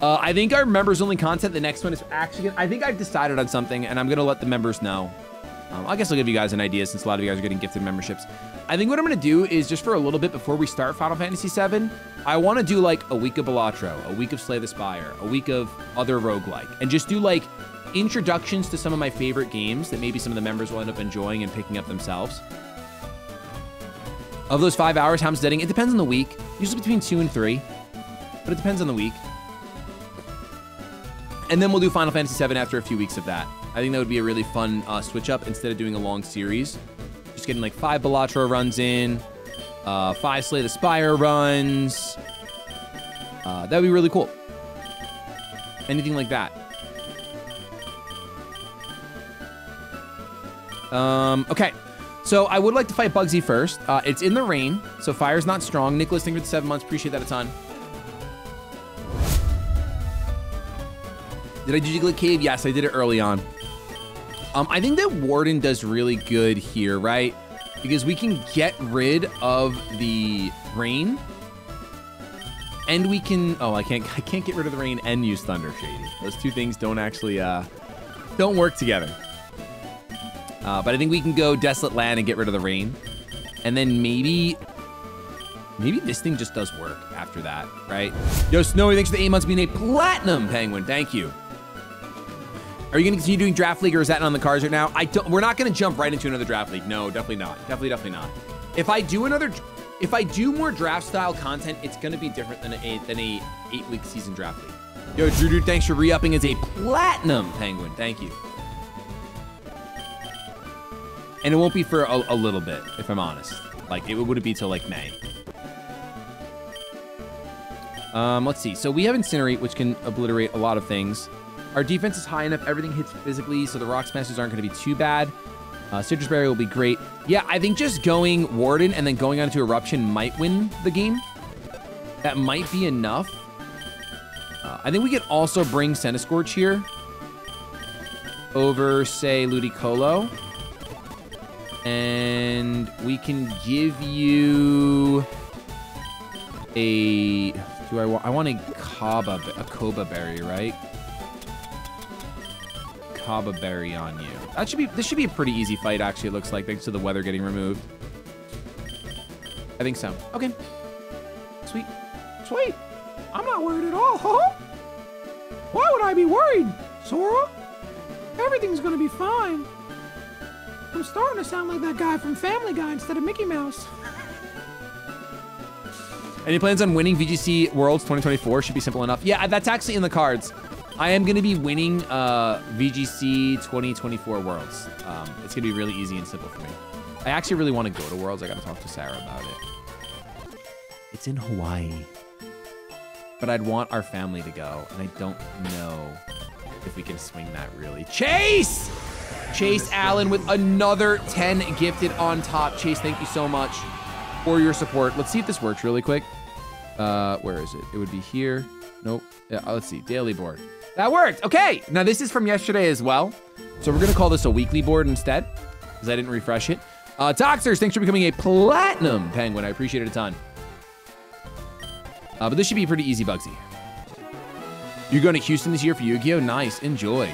Uh, I think our members only content, the next one is actually, I think I've decided on something and I'm going to let the members know. Um, I guess I'll give you guys an idea since a lot of you guys are getting gifted memberships. I think what I'm going to do is just for a little bit before we start Final Fantasy VII, I want to do like a week of Balatro, a week of Slay the Spire, a week of other roguelike, and just do like introductions to some of my favorite games that maybe some of the members will end up enjoying and picking up themselves. Of those five hours, how I'm setting, it depends on the week, usually between two and three, but it depends on the week. And then we'll do Final Fantasy VII after a few weeks of that. I think that would be a really fun uh, switch up instead of doing a long series. Getting like five Balatro runs in, uh, five Slay the Spire runs. Uh, that would be really cool. Anything like that. Um, okay. So I would like to fight Bugsy first. Uh, it's in the rain, so fire's not strong. Nicholas, thank you for the seven months. Appreciate that a ton. Did I Diglett Cave? Yes, I did it early on. Um, I think that Warden does really good here, right? Because we can get rid of the rain. And we can, oh, I can't, I can't get rid of the rain and use Thunder Shady. Those two things don't actually, uh, don't work together. Uh, but I think we can go Desolate Land and get rid of the rain. And then maybe, maybe this thing just does work after that, right? Yo, Snowy, thanks for the eight months being a platinum penguin. Thank you. Are you going to continue doing draft league or is that on the cards right now? I don't, we're not going to jump right into another draft league. No, definitely not. Definitely, definitely not. If I do another, if I do more draft style content, it's going to be different than a, than a eight week season draft league. Yo, Drew, Drew, thanks for re-upping as a platinum penguin. Thank you. And it won't be for a, a little bit, if I'm honest. Like, it wouldn't be till like May. Um, let's see. So we have Incinerate, which can obliterate a lot of things. Our defense is high enough. Everything hits physically, so the Rock Smashers aren't going to be too bad. Uh, Sitrus Berry will be great. Yeah, I think just going Warden and then going on to Eruption might win the game. That might be enough. Uh, I think we could also bring Centiskorch here over, say, Ludicolo. And we can give you a... Do I want... I want a Kaba, a Coba Berry, right? Coba Berry on you. That should be, this should be a pretty easy fight, actually, it looks like, thanks to the weather getting removed. I think so. Okay. Sweet. Sweet. I'm not worried at all, huh? Why would I be worried, Sora? Everything's gonna be fine. I'm starting to sound like that guy from Family Guy instead of Mickey Mouse. Any plans on winning VGC Worlds 2024? Should be simple enough. Yeah, that's actually in the cards. I am going to be winning uh, VGC 2024 Worlds. Um, it's going to be really easy and simple for me. I actually really want to go to Worlds. I got to talk to Sarah about it. It's in Hawaii. but I'd want our family to go, and I don't know if we can swing that really. Chase! Chase Allen with another 10 gifted on top. Chase, thank you so much for your support. Let's see if this works really quick. Uh, where is it? It would be here. Nope. Yeah, uh, let's see. Daily board. That worked. Okay. Now this is from yesterday as well. So we're gonna call this a weekly board instead, because I didn't refresh it. Uh, Toxers, thanks for becoming a platinum penguin. I appreciate it a ton. Uh, but this should be pretty easy, Bugsy. You're going to Houston this year for Yu-Gi-Oh? Nice. Enjoy.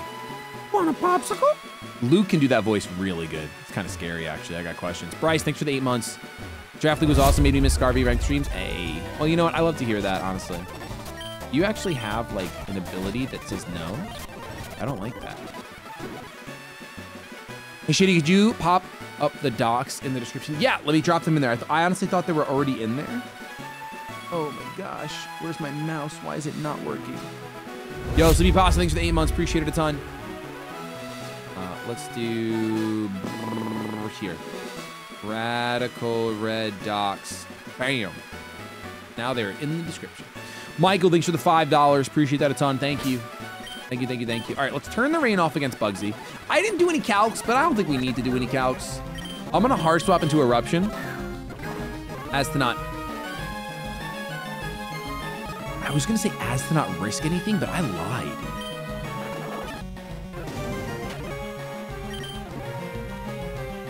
Want a popsicle? Luke can do that voice really good. It's kind of scary, actually. I got questions. Bryce, thanks for the eight months. Draft League was awesome. Made me miss Scarvy ranked streams. Hey. Well, you know what? I love to hear that, honestly. You actually have, like, an ability that says no? I don't like that. Hey, Shady, could you pop up the docs in the description? Yeah, let me drop them in there. I, th I honestly thought they were already in there. Oh my gosh, where's my mouse? Why is it not working? Yo, Sleepy Pasta, thanks for the eight months. Appreciate it a ton. Uh, let's do here. Radical red docs. Bam. Now they're in the description. Michael, thanks for the $5. Appreciate that a ton. Thank you. Thank you, thank you, thank you. All right, let's turn the rain off against Bugsy. I didn't do any calcs, but I don't think we need to do any calcs. I'm gonna hard swap into Eruption as to not... I was gonna say as to not risk anything, but I lied.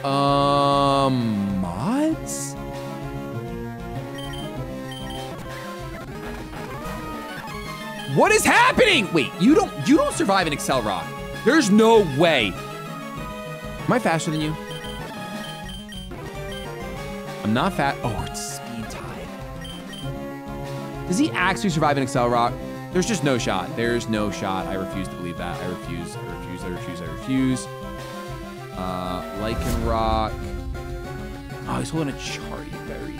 Um, mods? What is happening? Wait, you don't you don't survive an Accelerock. There's no way. Am I faster than you? I'm not fat. Oh, it's speed tide. Does he actually survive an Accelerock? There's just no shot. There's no shot. I refuse to believe that. I refuse. I refuse. I refuse. I refuse. Uh, Lichen Rock. Oh, he's holding a Charti Berry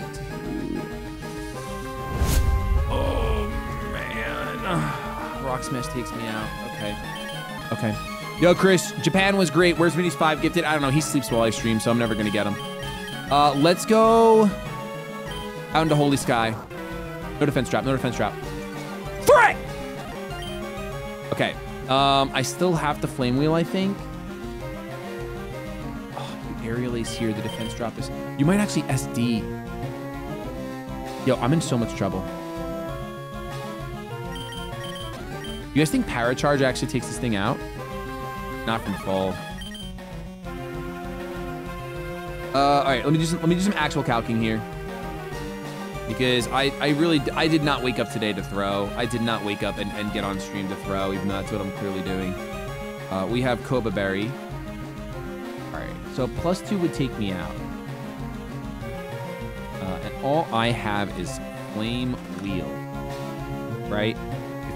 man. Rock Smash takes me out. Okay. Okay. Yo, Chris, Japan was great. Where's Vinny's five gifted? I don't know. He sleeps while I stream, so I'm never gonna get him. Uh, let's go out into Holy Sky. No defense trap. No defense trap. Three. Okay. Um, I still have the Flame Wheel, I think. Oh, the aerial ace here. The defense drop is. You might actually SD. Yo, I'm in so much trouble. You guys think Paracharge actually takes this thing out? Not from full. Uh, all right, let me do some, let me do some actual calking here. Because I, I really, I did not wake up today to throw. I did not wake up and, and get on stream to throw, even though that's what I'm clearly doing. Uh, we have Coba Berry. All right, so plus two would take me out. Uh, and all I have is Flame Wheel, right?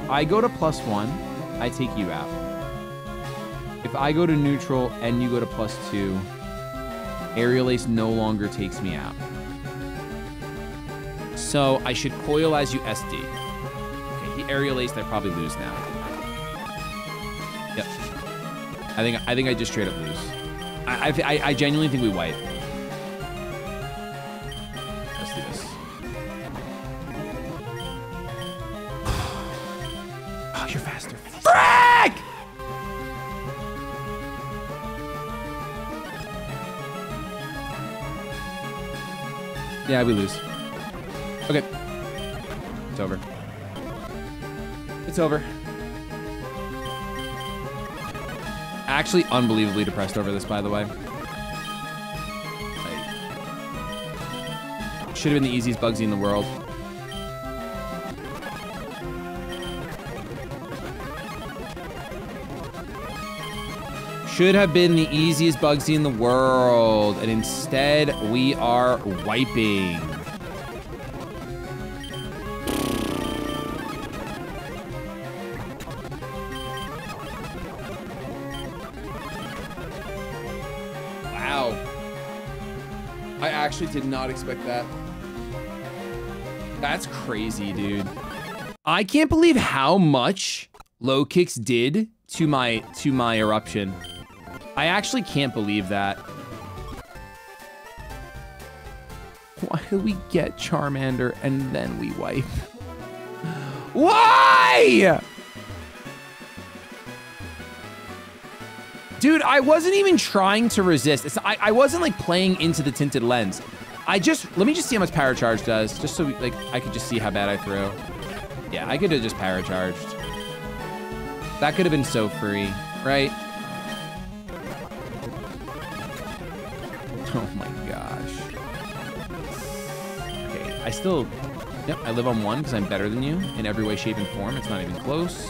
I go to plus one, I take you out. If I go to neutral and you go to plus two, Aerial Ace no longer takes me out. So I should coil as you SD. Okay, he Aerial Ace, I probably lose now. Yep. I think I think I just straight up lose. I I, I genuinely think we wipe. Yeah, we lose. Okay. It's over. It's over. Actually, unbelievably depressed over this, by the way. Should have been the easiest Bugsy in the world. Should have been the easiest Bugsy in the world, and instead we are wiping. Wow. I actually did not expect that. That's crazy, dude. I can't believe how much low kicks did to my to my eruption. I actually can't believe that. Why do we get Charmander and then we wipe? Why? Dude, I wasn't even trying to resist. It's, I, I wasn't like playing into the tinted lens. I just, let me just see how much power charge does, just so like I could just see how bad I throw. Yeah, I could have just power charged. That could have been so free, right? Still, yep, I live on one because I'm better than you in every way, shape, and form. It's not even close.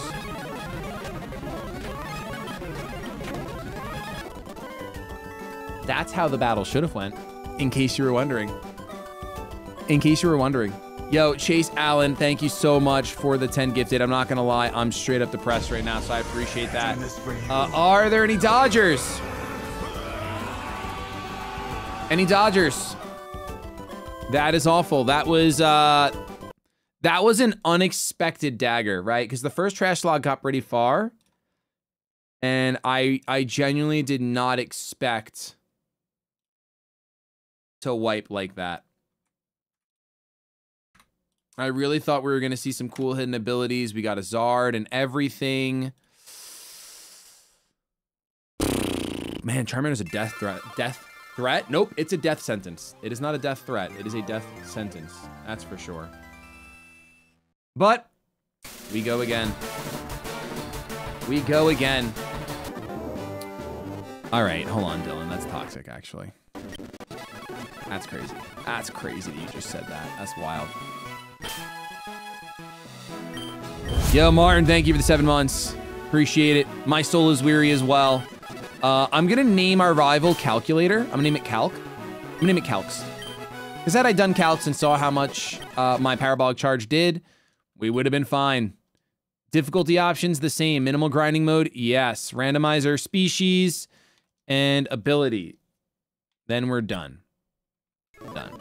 That's how the battle should have went, in case you were wondering. In case you were wondering. Yo, Chase Allen, thank you so much for the 10 gifted. I'm not gonna lie, I'm straight up depressed right now, so I appreciate that. Uh, are there any Dodgers? Any Dodgers? That is awful. That was uh that was an unexpected dagger, right? Because the first Trashlocke got pretty far. And I I genuinely did not expect to wipe like that. I really thought we were going to see some cool hidden abilities. We got a Zard and everything. Man, Charmander is a death threat. Death threat? Nope, it's a death sentence. It is not a death threat. It is a death sentence. That's for sure. But we go again. We go again. All right, hold on, Dylan. That's toxic, actually. That's crazy. That's crazy that you just said that. That's wild. Yo, Martin, thank you for the seven months. Appreciate it. My soul is weary as well. Uh, I'm gonna name our rival Calculator. I'm gonna name it Calc. I'm gonna name it Calcs. Because had I done Calcs and saw how much uh, my Parabolic Charge did, we would have been fine. Difficulty options, the same. Minimal grinding mode, yes. Randomizer, species, and ability. Then we're done. Done.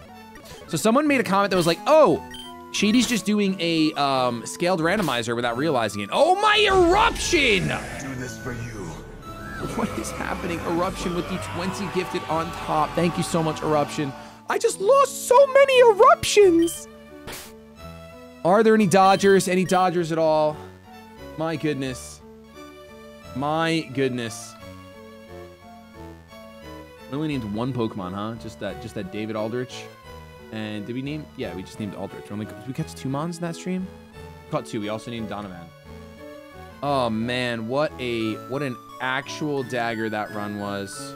So someone made a comment that was like, oh, Shady's just doing a um, scaled randomizer without realizing it. Oh, my eruption! Do this for you. What is happening? Eruption with the 20 gifted on top. Thank you so much, Eruption. I just lost so many eruptions. Are there any Dodgers? Any Dodgers at all? My goodness. My goodness. We only named one Pokemon, huh? Just that, just that David Aldrich. And did we name? Yeah, we just named Aldrich. Only, did we catch two Mons in that stream? Caught two. We also named Donovan. Oh man, what a what an actual dagger that run was.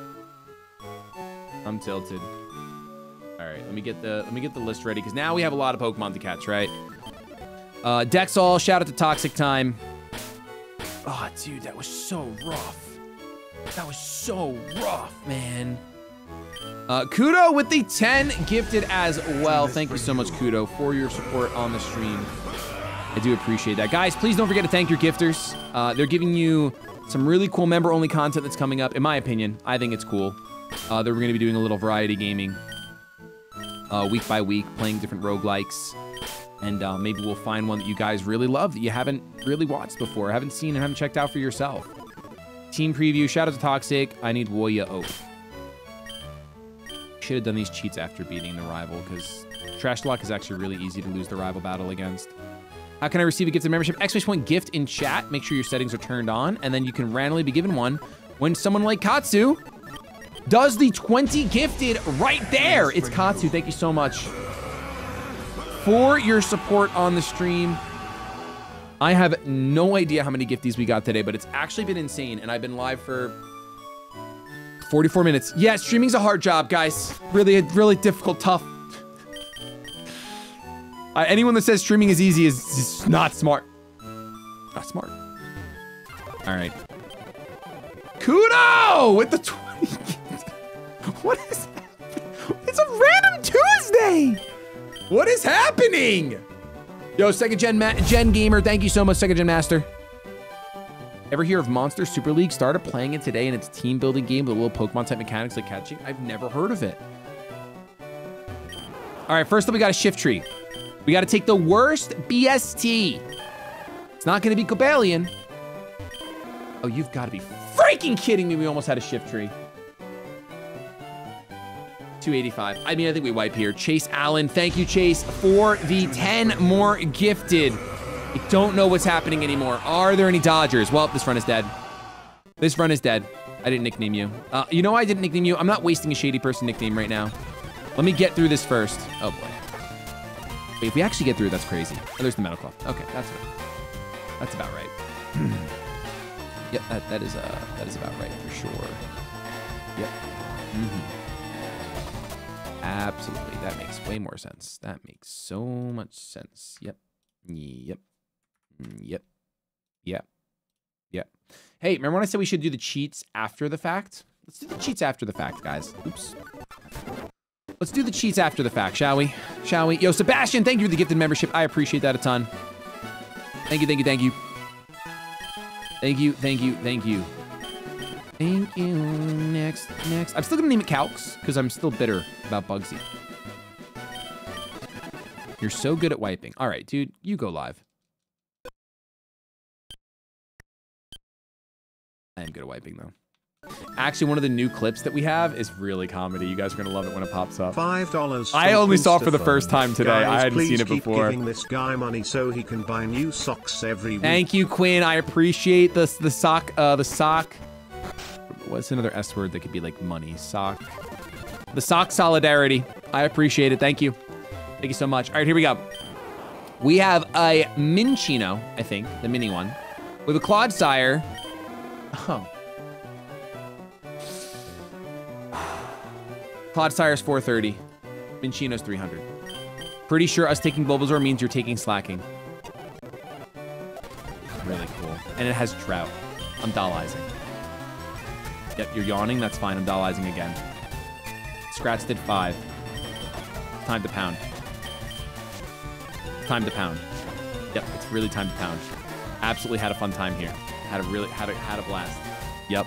I'm tilted. All right, let me get the let me get the list ready because now we have a lot of Pokemon to catch, right? Uh, Dexall, shout out to Toxic Time. Oh, dude, that was so rough. That was so rough, man. Uh, Kudo with the 10 gifted as well. Thank you so much, Kudo, for your support on the stream. I do appreciate that. Guys, please don't forget to thank your gifters. Uh, they're giving you some really cool member-only content that's coming up. In my opinion, I think it's cool. Uh, they're going to be doing a little variety gaming uh, week by week, playing different roguelikes. And uh, maybe we'll find one that you guys really love that you haven't really watched before, haven't seen, and haven't checked out for yourself. Team preview, shout out to Toxic. I need Woya Oak. Should have done these cheats after beating the rival, because Trashlocke is actually really easy to lose the rival battle against. How can I receive a gift of membership? Exclamation point gift in chat. Make sure your settings are turned on, and then you can randomly be given one when someone like Katsu does the 20 gifted right there. It's Katsu. Thank you so much for your support on the stream. I have no idea how many gifties we got today, but it's actually been insane, and I've been live for 44 minutes. Yeah, streaming's a hard job, guys. Really, really difficult, tough. Uh, anyone that says streaming is easy is, not smart. Not smart. All right. Kudo with the 20. what is happening? It's a random Tuesday. What is happening? Yo, second gen Ma gen gamer, thank you so much, second gen master. Ever hear of Monster Super League? Started playing it today, and it's a team building game with a little Pokemon type mechanics like catching. I've never heard of it. All right, first up, we got a Shiftry. We got to take the worst BST. It's not to be Cobalion. Oh, you've got to be freaking kidding me. We almost had a Shiftry. 285. I mean, I think we wipe here. Chase Allen, thank you, Chase, for the 10 more gifted. I don't know what's happening anymore. Are there any Dodgers? Well, this run is dead. This run is dead. I didn't nickname you. Uh, you know why I didn't nickname you? I'm not wasting a shady person nickname right now. Let me get through this first. Oh boy. If we actually get through, that's crazy. Oh, there's the metal cloth. Okay, that's. That's about right. yep, that, that is uh that is about right for sure. Yep. Mm-hmm. Absolutely. That makes way more sense. That makes so much sense. Yep. Yep. Mm, Yep. Yep. Yep. Hey, remember when I said we should do the cheats after the fact? Let's do the cheats after the fact, guys. Oops. Let's do the cheats after the fact, shall we? Shall we? Yo, Sebastian, thank you for the gifted membership. I appreciate that a ton. Thank you, thank you, thank you. Thank you, thank you, thank you. Thank you. Next, next. I'm still gonna name it Calx because I'm still bitter about Bugsy. You're so good at wiping. All right, dude, you go live. I am good at wiping though. Actually, one of the new clips that we have is really comedy. You guys are gonna love it when it pops up. Five dollars. I only saw it for the first time today. I hadn't seen it keep before. Giving this guy money so he can buy new socks every week. Thank you, Quinn. I appreciate the the sock. Uh, the sock. What's another S word that could be like money? Sock. The sock solidarity. I appreciate it. Thank you. Thank you so much. All right, here we go. We have a Minccino, I think, the mini one, with a Clodsire. Oh. Clodsire's 430. Minccino's 300. Pretty sure us taking Bulbasaur means you're taking Slaking. Really cool. And it has drought. I'm dollizing. Yep, you're yawning. That's fine. I'm dollizing again. Scratch did five. Time to pound. Time to pound. Yep, it's really time to pound. Absolutely had a fun time here. Had a really had a had a blast. Yep.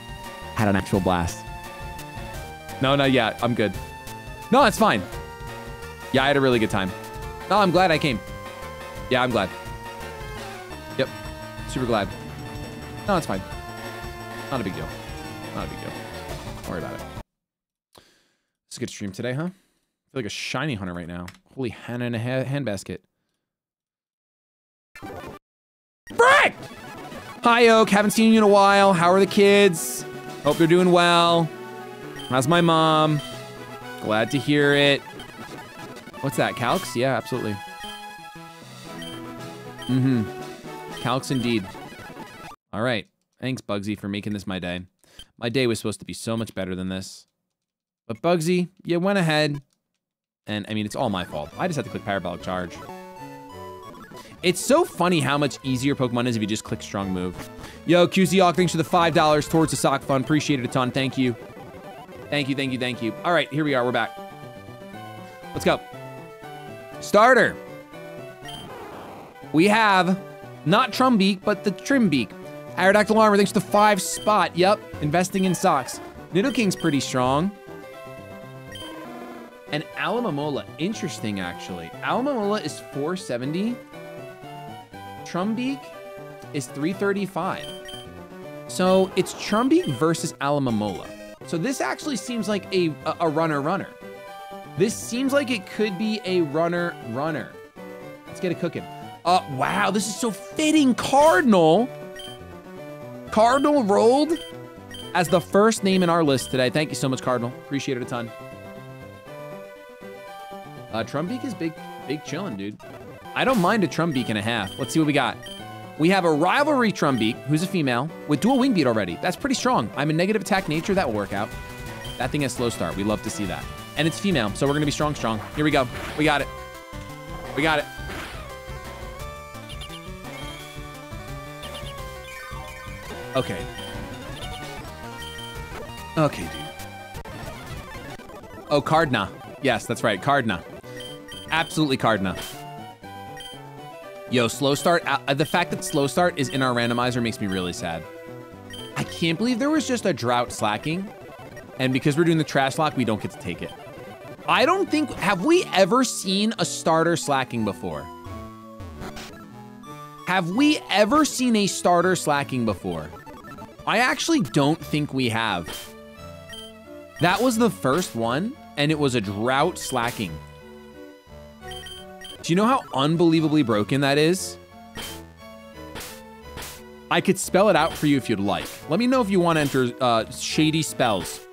Had an actual blast. No, not yet. I'm good. No, that's fine. Yeah, I had a really good time. No, I'm glad I came. Yeah, I'm glad. Yep. Super glad. No, it's fine. Not a big deal. Not a big deal. Don't worry about it. It's a good stream today, huh? I feel like a shiny hunter right now. Holy hen in a ha- handbasket. Frick! Hi, Oak. Haven't seen you in a while. How are the kids? Hope they're doing well. How's my mom? Glad to hear it. What's that, Calx? Yeah, absolutely. Mm-hmm. Calx indeed. All right. Thanks, Bugsy, for making this my day. My day was supposed to be so much better than this. But Bugsy, you went ahead. And, I mean, it's all my fault. I just had to click Parabolic Charge. It's so funny how much easier Pokemon is if you just click Strong Move. Yo, QZ Hawk, thanks for the $5 towards the sock fund. Appreciate it a ton. Thank you. Thank you, thank you, thank you. All right, here we are. We're back. Let's go. Starter. We have not Trumbeak, but the Trimbeak. Aerodactyl Armor, thanks to the five spot. Yep, investing in socks. Nidoking's pretty strong. And Alomomola, interesting actually. Alomomola is 470. Trumbeak is 335. So it's Trumbeak versus Alomomola. So this actually seems like a, a, a runner runner. This seems like it could be a runner runner. Let's get it cooking. Uh, wow, this is so fitting. Cardinal. Cardinal rolled as the first name in our list today. Thank you so much, Cardinal. Appreciate it a ton. Uh, Trumbeak is big, big chillin', dude. I don't mind a Trumbeak and a half. Let's see what we got. We have a rivalry Trumbeak, who's a female, with dual wing beat already. That's pretty strong. I'm a negative attack nature. That will work out. That thing has slow start. We love to see that. And it's female, so we're gonna be strong, strong. Here we go. We got it. We got it. Okay. Okay, dude. Oh, Cardna. Yes, that's right. Cardna. Absolutely Cardna. Yo, slow start. Uh, the fact that slow start is in our randomizer makes me really sad. I can't believe there was just a drought Slaking. And because we're doing the Trashlocke, we don't get to take it. I don't think, have we ever seen a starter Slaking before? Have we ever seen a starter Slaking before? I actually don't think we have. That was the first one, and it was a drought Slaking. Do you know how unbelievably broken that is? I could spell it out for you if you'd like. Let me know if you want to enter uh, Shady Spells.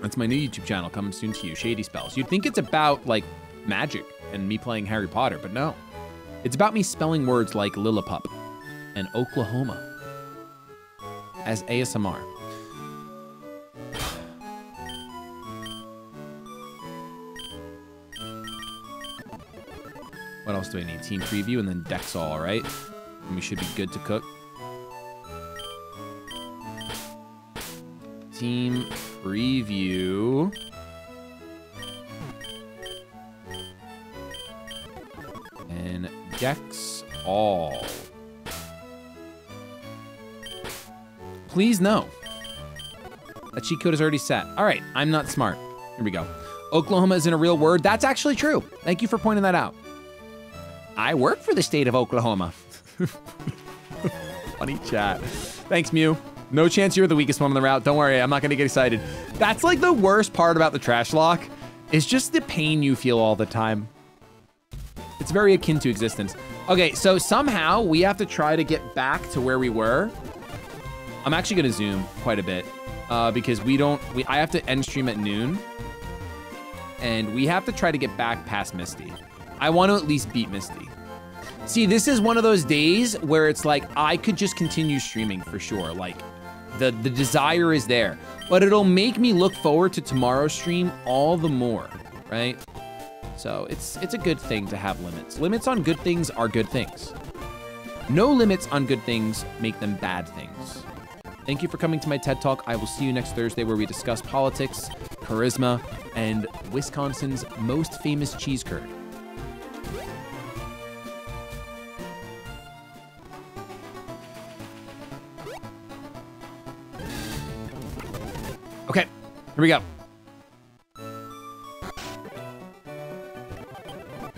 That's my new YouTube channel coming soon to you, Shady Spells. You'd think it's about like magic and me playing Harry Potter, but no. It's about me spelling words like Lillipup and Oklahoma as ASMR. What else do I need? Team preview and then Dexall, right? And we should be good to cook. Team preview. And Dex all. Please no. That cheat code is already set. All right, I'm not smart. Here we go. Oklahoma isn't a real word. That's actually true. Thank you for pointing that out. I work for the state of Oklahoma. Funny chat. Thanks, Mew. No chance you're the weakest one on the route. Don't worry, I'm not gonna get excited. That's like the worst part about the Trashlocke, is just the pain you feel all the time. It's very akin to existence. Okay, so somehow we have to try to get back to where we were. I'm actually gonna zoom quite a bit uh, because we don't, we, I have to end stream at noon and we have to try to get back past Misty. I want to at least beat Misty. See, this is one of those days where it's like I could just continue streaming for sure. Like the the desire is there, but it'll make me look forward to tomorrow's stream all the more, right? So it's it's a good thing to have limits. Limits on good things are good things. No limits on good things make them bad things. Thank you for coming to my TED Talk. I will see you next Thursday where we discuss politics, charisma, and Wisconsin's most famous cheese curd. Here we go.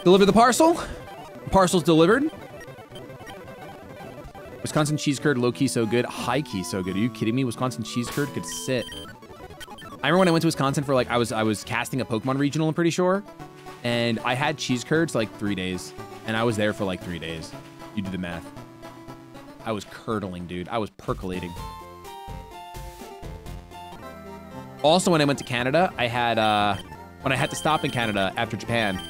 Deliver the parcel. Parcel's delivered. Wisconsin cheese curd, low key so good, high key so good. Are you kidding me? Wisconsin cheese curd could sit. I remember when I went to Wisconsin for like I was I was casting a Pokemon regional, I'm pretty sure, and I had cheese curds like three days, and I was there for like three days. You do the math. I was curdling, dude. I was percolating. Also, when I went to Canada, I had uh, when I had to stop in Canada after Japan,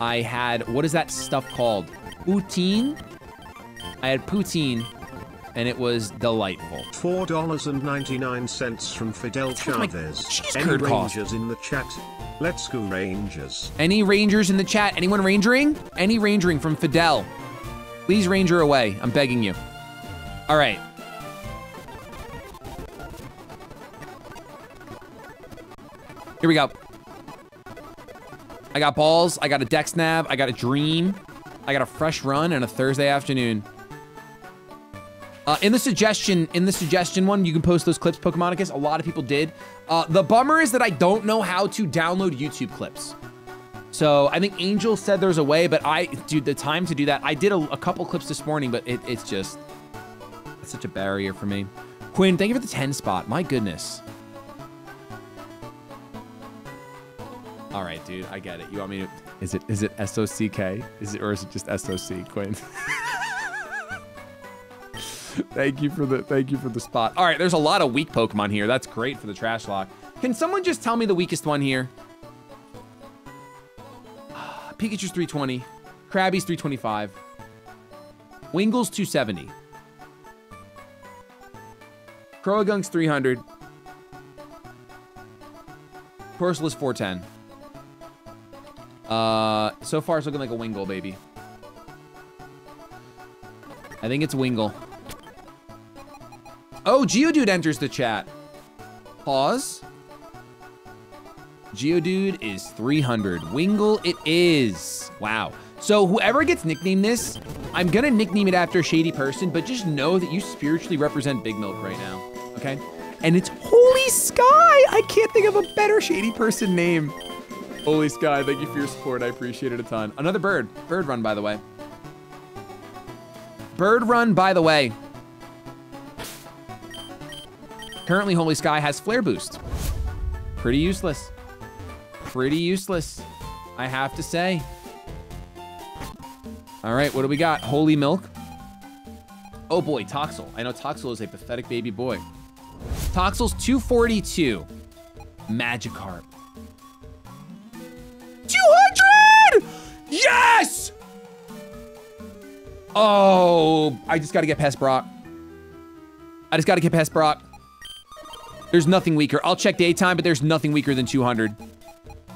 I had what is that stuff called? Poutine. I had poutine, and it was delightful. Four dollars and ninety-nine cents from Fidel That's what my Chavez. Any curd cost. Rangers in the chat? Let's go Rangers. Any rangers in the chat? Anyone rangering? Any rangering from Fidel? Please ranger away. I'm begging you. All right. Here we go. I got balls. I got a dex nav. I got a dream. I got a fresh run and a Thursday afternoon. Uh, in the suggestion, in the suggestion one, you can post those clips, Pokemonicus. A lot of people did. Uh, the bummer is that I don't know how to download YouTube clips. So I think Angel said there's a way, but I, dude, the time to do that. I did a, a couple clips this morning, but it, it's just, it's such a barrier for me. Quinn, thank you for the 10 spot. My goodness. All right, dude, I get it. You want me to? Is it is it S O C K? Is it or is it just S O C? Quinn. thank you for the thank you for the spot. All right, there's a lot of weak Pokemon here. That's great for the Trashlocke. Can someone just tell me the weakest one here? Pikachu's 320, Krabby's 325, Wingull's 270, Croagunk's 300, Corsola's 410. Uh, so far it's looking like a Wingull, baby. I think it's Wingull. Oh, Geodude enters the chat. Pause. Geodude is 300. Wingull it is. Wow. So whoever gets nicknamed this, I'm gonna nickname it after shady person, but just know that you spiritually represent Big Milk right now, okay? And it's Holy Sky! I can't think of a better shady person name. Holy Sky, thank you for your support. I appreciate it a ton. Another bird. Bird run, by the way. Bird run, by the way. Currently, Holy Sky has Flare Boost. Pretty useless. Pretty useless, I have to say. All right, what do we got? Holy Milk. Oh boy, Toxel. I know Toxel is a pathetic baby boy. Toxel's 242. Magikarp. Yes! Oh, I just got to get past Brock. I just got to get past Brock. There's nothing weaker. I'll check daytime, but there's nothing weaker than 200.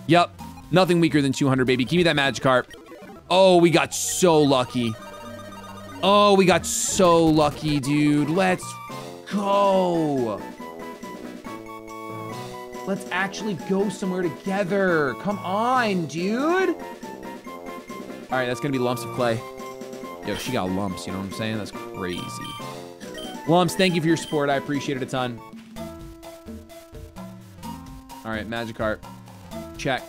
Yep, nothing weaker than 200, baby. Give me that Magikarp. Oh, we got so lucky. Oh, we got so lucky, dude. Let's go. Let's actually go somewhere together. Come on, dude. All right, that's gonna be lumps of clay. Yo, she got lumps, you know what I'm saying? That's crazy. Lumps, thank you for your support. I appreciate it a ton. All right, Magikarp. Check.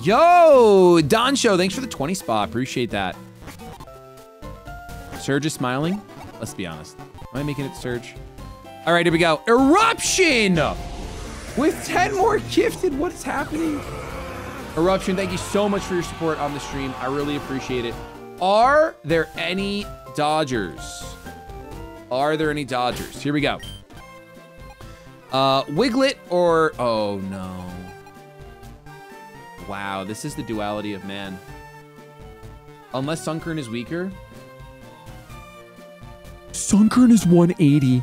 Yo, Don Show, thanks for the 20 spot. Appreciate that. Surge is smiling. Let's be honest. Am I making it Surge? All right, here we go. Eruption! With 10 more gifted, what's happening? Eruption, thank you so much for your support on the stream. I really appreciate it. Are there any Dodgers? Are there any Dodgers? Here we go. Uh, Wiglett or, oh no. Wow, this is the duality of man. Unless Sunkern is weaker. Sunkern is 180.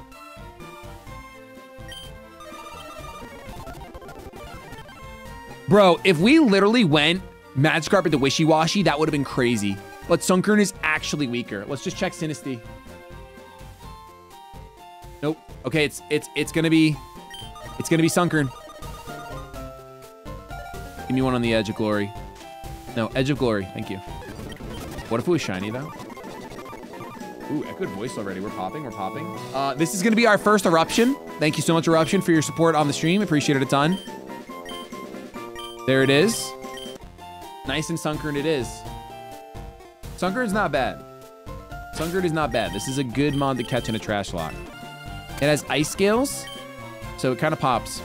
Bro, if we literally went Magikarp into Wishiwashi, that would have been crazy. But Sunkern is actually weaker. Let's just check Sinistea. Nope. Okay, it's it's it's gonna be it's gonna be Sunkern. Give me one on the Edge of Glory. No, Edge of Glory. Thank you. What if it was shiny though? Ooh, good voice already. We're popping. We're popping. Uh, this is gonna be our first eruption. Thank you so much, Eruption, for your support on the stream. Appreciate it a ton. There it is. Nice and Sunkern it is. Sunkern's not bad. Sunkern is not bad. This is a good mod to catch in a Trashlocke. It has ice scales, so it kind of pops.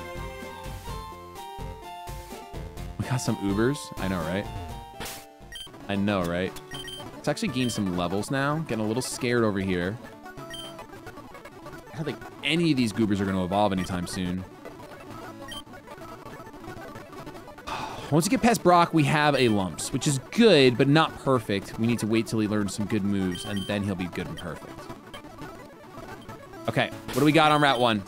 We got some Ubers. I know, right? I know, right? It's actually gained some levels now. Getting a little scared over here. I don't think any of these goobers are going to evolve anytime soon. Once you get past Brock, we have a Lumps, which is good, but not perfect. We need to wait till he learns some good moves, and then he'll be good and perfect. Okay, what do we got on Route 1?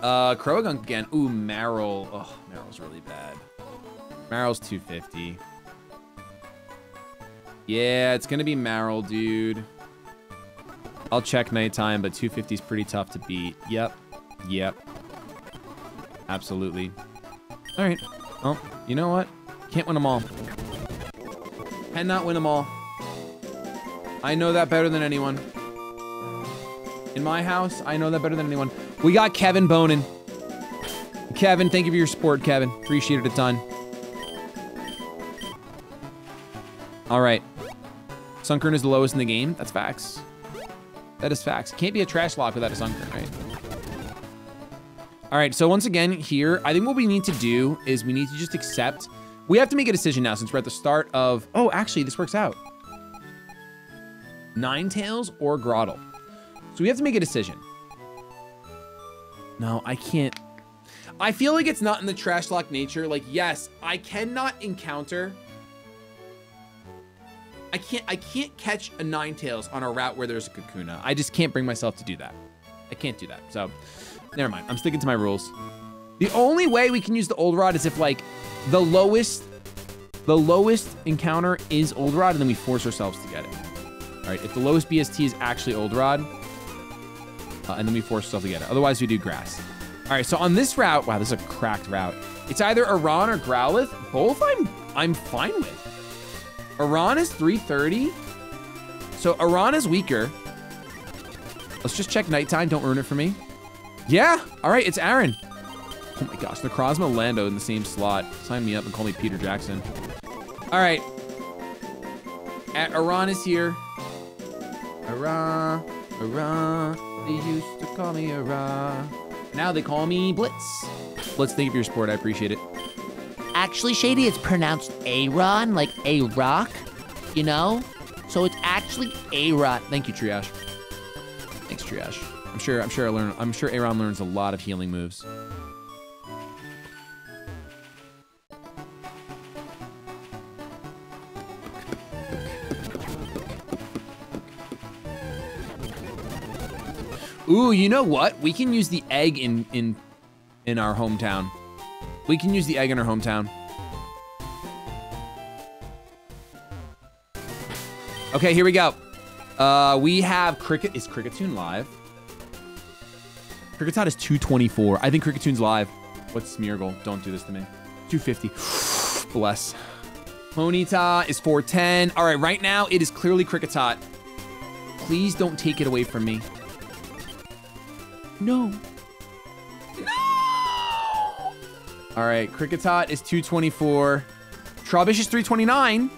Uh, Croagunk again. Ooh, Marill. Oh, Marill's really bad. Marill's 250. Yeah, it's gonna be Marill, dude. I'll check nighttime, but 250 is pretty tough to beat. Yep. Yep. Absolutely. All right. Well, you know what? Can't win them all. Cannot win them all. I know that better than anyone. In my house, I know that better than anyone. We got Kevin Bonin. Kevin, thank you for your support, Kevin. Appreciate it a ton. All right. Sunkern is the lowest in the game. That's facts. That is facts. Can't be a Trashlocke without a Sunkern, right? All right, so once again here, I think what we need to do is we need to just accept. We have to make a decision now since we're at the start of, oh, actually, this works out. Ninetales or Grotle. So we have to make a decision. No, I can't. I feel like it's not in the Trashlocke nature. Like, yes, I cannot encounter. I can't I can't catch a Ninetales on a route where there's a Kakuna. I just can't bring myself to do that. I can't do that. So never mind. I'm sticking to my rules. The only way we can use the old rod is if like the lowest the lowest encounter is old rod and then we force ourselves to get it. All right, if the lowest BST is actually old rod, uh, and then we force ourselves to get it. Otherwise, we do grass. All right, so on this route, wow, this is a cracked route. It's either Aron or Growlithe. Both I'm I'm fine with. Aron is 330. So Aron is weaker. Let's just check nighttime. Don't ruin it for me. Yeah. All right, it's Aron. Oh my gosh, Necrozma Lando in the same slot. Sign me up and call me Peter Jackson. All right. At Aron is here. Aron, Aron. They used to call me Aron. Now they call me Blitz. Blitz, thank you for your support. I appreciate it. Actually, Shady, it's pronounced Aaron, like a rock, you know? So it's actually A Rot. Thank you, Triage. Thanks, Triage. I'm sure. I'm sure. I learn. I'm sure Aron learns a lot of healing moves. Ooh, you know what? We can use the egg in in in our hometown. We can use the egg in our hometown. Okay, here we go. Uh, we have Cricket. Is Kricketune live? Kricketot is 224. I think Kricketune live. What's Smeargle? Don't do this to me. 250. Bless. Ponyta is 410. All right, right now it is clearly Kricketot. Please don't take it away from me. No. No! All right, Kricketot is 224. Trubbish is 329.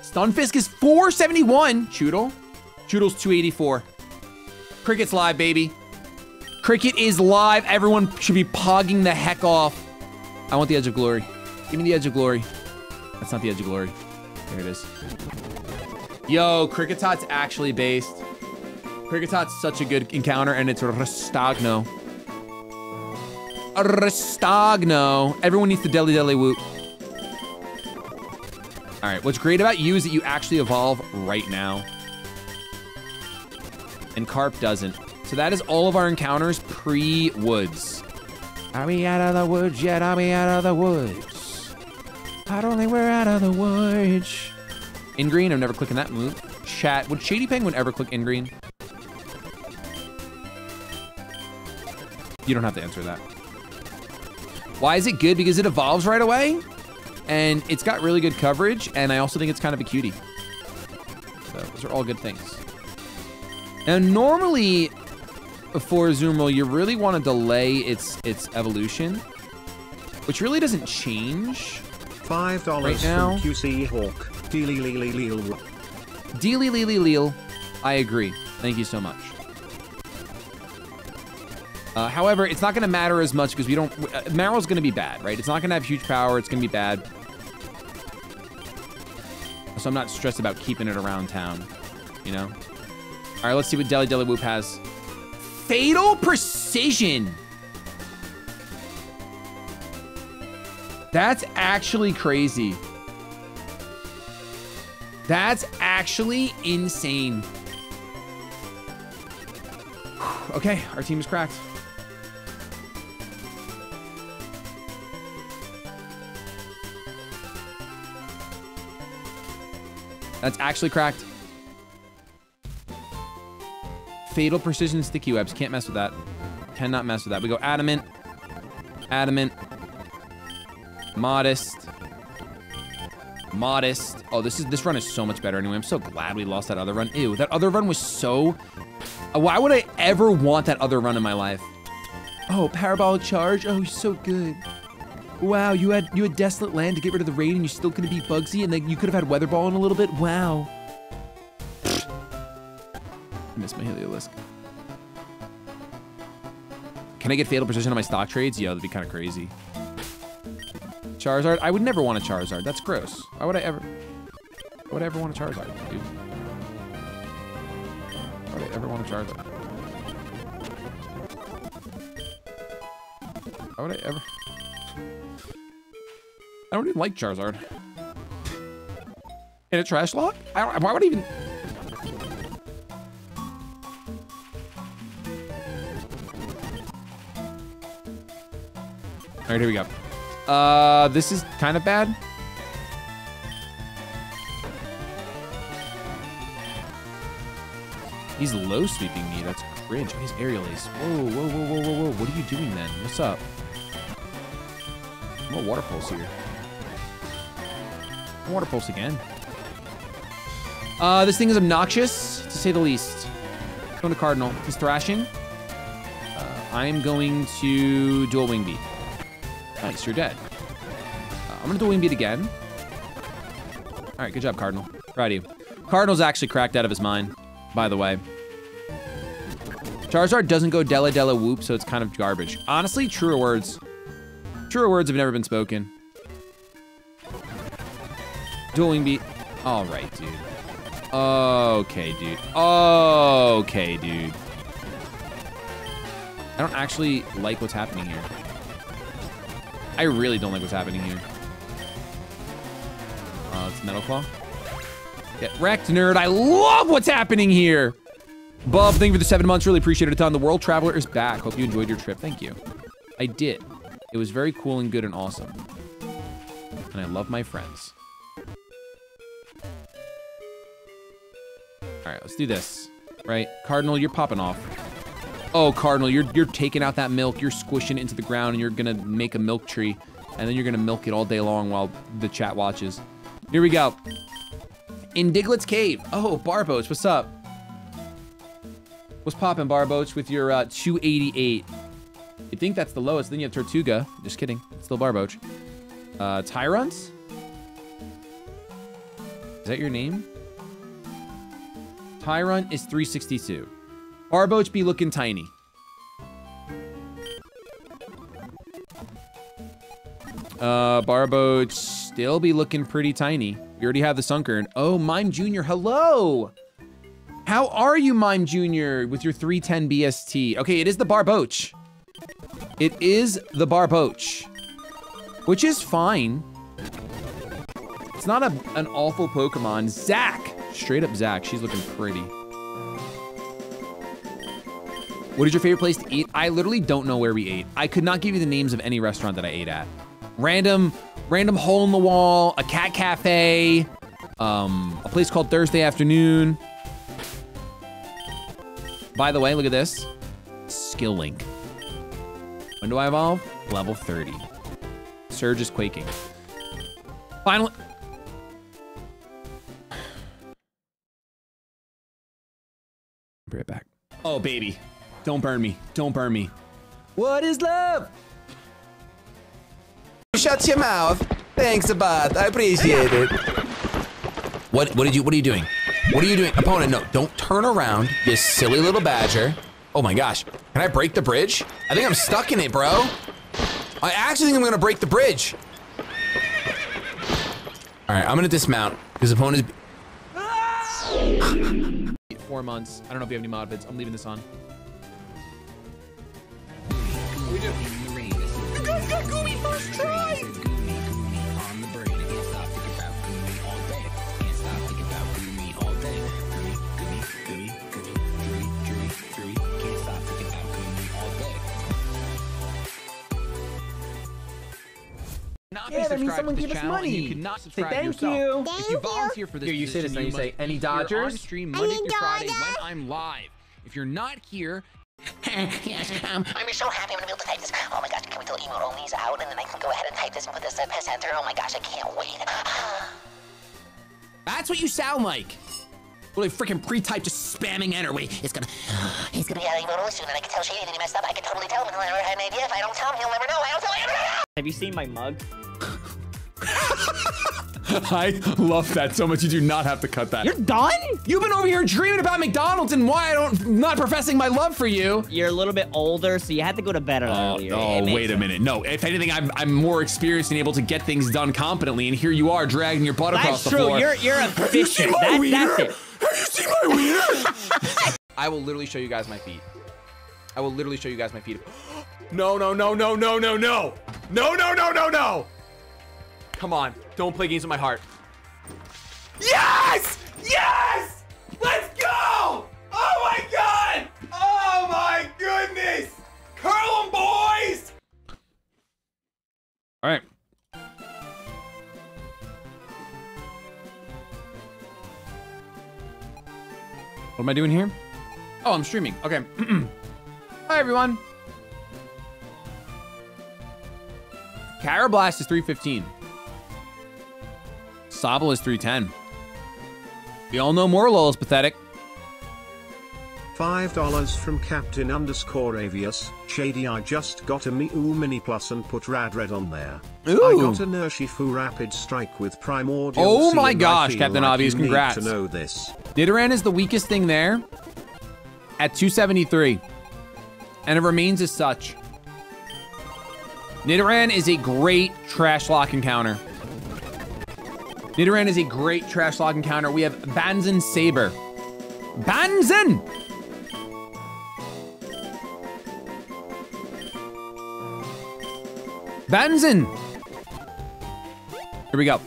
Stunfisk is 471. Chewtle. Chewtle's 284. Cricket's live, baby. Cricket is live. Everyone should be pogging the heck off. I want the Edge of Glory. Give me the Edge of Glory. That's not the Edge of Glory. There it is. Yo, Kricketot's actually based. Kricketot's such a good encounter, and it's Restagno. Restagno. Everyone needs the Deli Deli Whoop. All right, what's great about you is that you actually evolve right now. And Carp doesn't. So that is all of our encounters pre-woods. Are we out of the woods yet? Are we out of the woods? I don't think we're out of the woods. Ingrain, I'm never clicking that move. Chat, would Shady Penguin ever click Ingrain? You don't have to answer that. Why is it good? Because it evolves right away, and it's got really good coverage, and I also think it's kind of a cutie. So those are all good things. Now, normally for Azumarill, you really want to delay its its evolution, which really doesn't change. Five dollars Right now? from QC Hawk. Dealy leely leel. Dealy leely leel. I agree. Thank you so much. Uh, however, it's not going to matter as much because we don't. Uh, Marrow's going to be bad, right? It's not going to have huge power. It's going to be bad. So I'm not stressed about keeping it around town, you know? All right, let's see what Deli Deli Whoop has. Fatal Precision. That's actually crazy. That's actually insane. Okay, our team is cracked. That's actually cracked. Fatal precision sticky webs. Can't mess with that. Cannot mess with that. We go adamant. Adamant. Modest. Modest. Oh, this is this run is so much better anyway. I'm so glad we lost that other run. Ew, that other run was so... Uh, why would I ever want that other run in my life? Oh, parabolic charge. Oh, so good. Wow, you had you had desolate land to get rid of the rain, and you're still couldn't beat Bugsy, and then you could have had weather ball in a little bit. Wow. I missed my Heliolisk. Can I get fatal precision on my stock trades? Yo, that'd be kind of crazy. Charizard? I would never want a Charizard. That's gross. Why would I ever? Why would I ever want a Charizard, dude? Why would I ever want a Charizard? Why would I ever? I don't even like Charizard. In a Trashlocke? I don't, why would I even? Right, here we go. Uh, this is kind of bad. He's low sweeping me. That's cringe. He's aerial ace. Whoa, whoa, whoa, whoa, whoa, whoa. What are you doing then? What's up? I'm a water pulse here. Water pulse again. Uh, this thing is obnoxious, to say the least. Going to Cardinal. He's thrashing. Uh, I am going to dual wing beat. Nice, you're dead. Uh, I'm gonna do wing beat again. All right, good job, Cardinal. Of you. Cardinal's actually cracked out of his mind, by the way. Charizard doesn't go Della Della Whoop, so it's kind of garbage. Honestly, truer words. Truer words have never been spoken. Dual wing beat. All right, dude. Okay, dude. Okay, dude. I don't actually like what's happening here. I really don't like what's happening here. Uh, it's Metal Claw. Get wrecked, nerd. I love what's happening here. Bub, thank you for the seven months. Really appreciate it a ton. The World Traveler is back. Hope you enjoyed your trip. Thank you. I did. It was very cool and good and awesome. And I love my friends. All right, let's do this. Right, Cardinal, you're popping off. Oh, Cardinal, you're you're taking out that milk. You're squishing it into the ground, and you're gonna make a milk tree, and then you're gonna milk it all day long while the chat watches. Here we go. In Diglett's cave. Oh, Barboach, what's up? What's poppin', Barboach, with your uh, 288? You think that's the lowest? Then you have Tirtouga. Just kidding. It's still Barboach. Uh, Tyrunts? Is that your name? Tyrunt is 362. Barboach be looking tiny. Uh, Barboach still be looking pretty tiny. We already have the Sunkern. Oh, Mime Jr., hello! How are you, Mime Jr., with your 310 BST? Okay, it is the Barboach. It is the Barboach, which is fine. It's not a, an awful Pokemon. Zach, straight up Zach, she's looking pretty. What is your favorite place to eat? I literally don't know where we ate. I could not give you the names of any restaurant that I ate at. Random, random hole in the wall, a cat cafe, um, a place called Thursday Afternoon. By the way, look at this. Skill link. When do I evolve? Level 30. Surge is quaking. Finally. Be right back. Oh, baby. Don't burn me. Don't burn me. What is love? Shut your mouth. Thanks, Abad. I appreciate it. What what did you what are you doing? What are you doing? Opponent, no, don't turn around, you silly little badger. Oh my gosh. Can I break the bridge? I think I'm stuck in it, bro. I actually think I'm gonna break the bridge. Alright, I'm gonna dismount, because opponent is Four months. I don't know if you have any mod vids. I'm leaving this on. Yeah, that means someone give us money. You cannot Say thank yourself. you. If you volunteer for this Here, you say this, position, now you say, must "Any be here on Dodgers?" stream Monday through Friday when I'm live. If you're not here, yes, um, I'm so happy I'm gonna be able to type this. Oh my gosh, can we throw emote onlys out and then I can go ahead and type this and put this at center? Oh my gosh, I can't wait. that's what you sound like. Really freaking pre-type just spamming enter. Wait, it's gonna. He's gonna be out of emote only soon and I can tell Shady that he messed up. I can totally tell him and he'll never have an idea. If I don't tell him, he'll never know. I don't tell him, he'll never know. Have you seen my mug? I love that so much. You do not have to cut that. You're done? You've been over here dreaming about McDonald's and why I don't not professing my love for you. You're a little bit older, so you had to go to bed Oh, earlier. oh, It makes wait a minute. No, if anything, I'm, I'm more experienced and able to get things done competently, and here you are dragging your butt across That's the floor. That's true. floor. You're you're Have you seen my That, wiener? that's it. Have you seen my wiener? I will literally show you guys my feet. I will literally show you guys my feet. No, no, no, no, no, no, no. No, no, no, no, no. Come on. Don't play games with my heart. Yes! Yes! Let's go! Oh my god! Oh my goodness! Curl 'em, boys! All right. What am I doing here? Oh, I'm streaming. Okay. Hi, everyone. Karrablast is 315. Sobble is 310. We all know Morelull is pathetic. Five dollars from Captain underscore Avius. Shady, I just got a Miyoo Mini Plus and put Rad Red on there. Ooh. I got an Urshifu Rapid Strike with Primordial. Oh my gosh, Captain like Obvious, you need congrats. to know this. Nidoran is the weakest thing there at 273. And it remains as such. Nidoran is a great Trashlocke encounter. Nidoran is a great Trashlocke encounter. We have Banzan Saber. Banzan! Banzan! Here we go.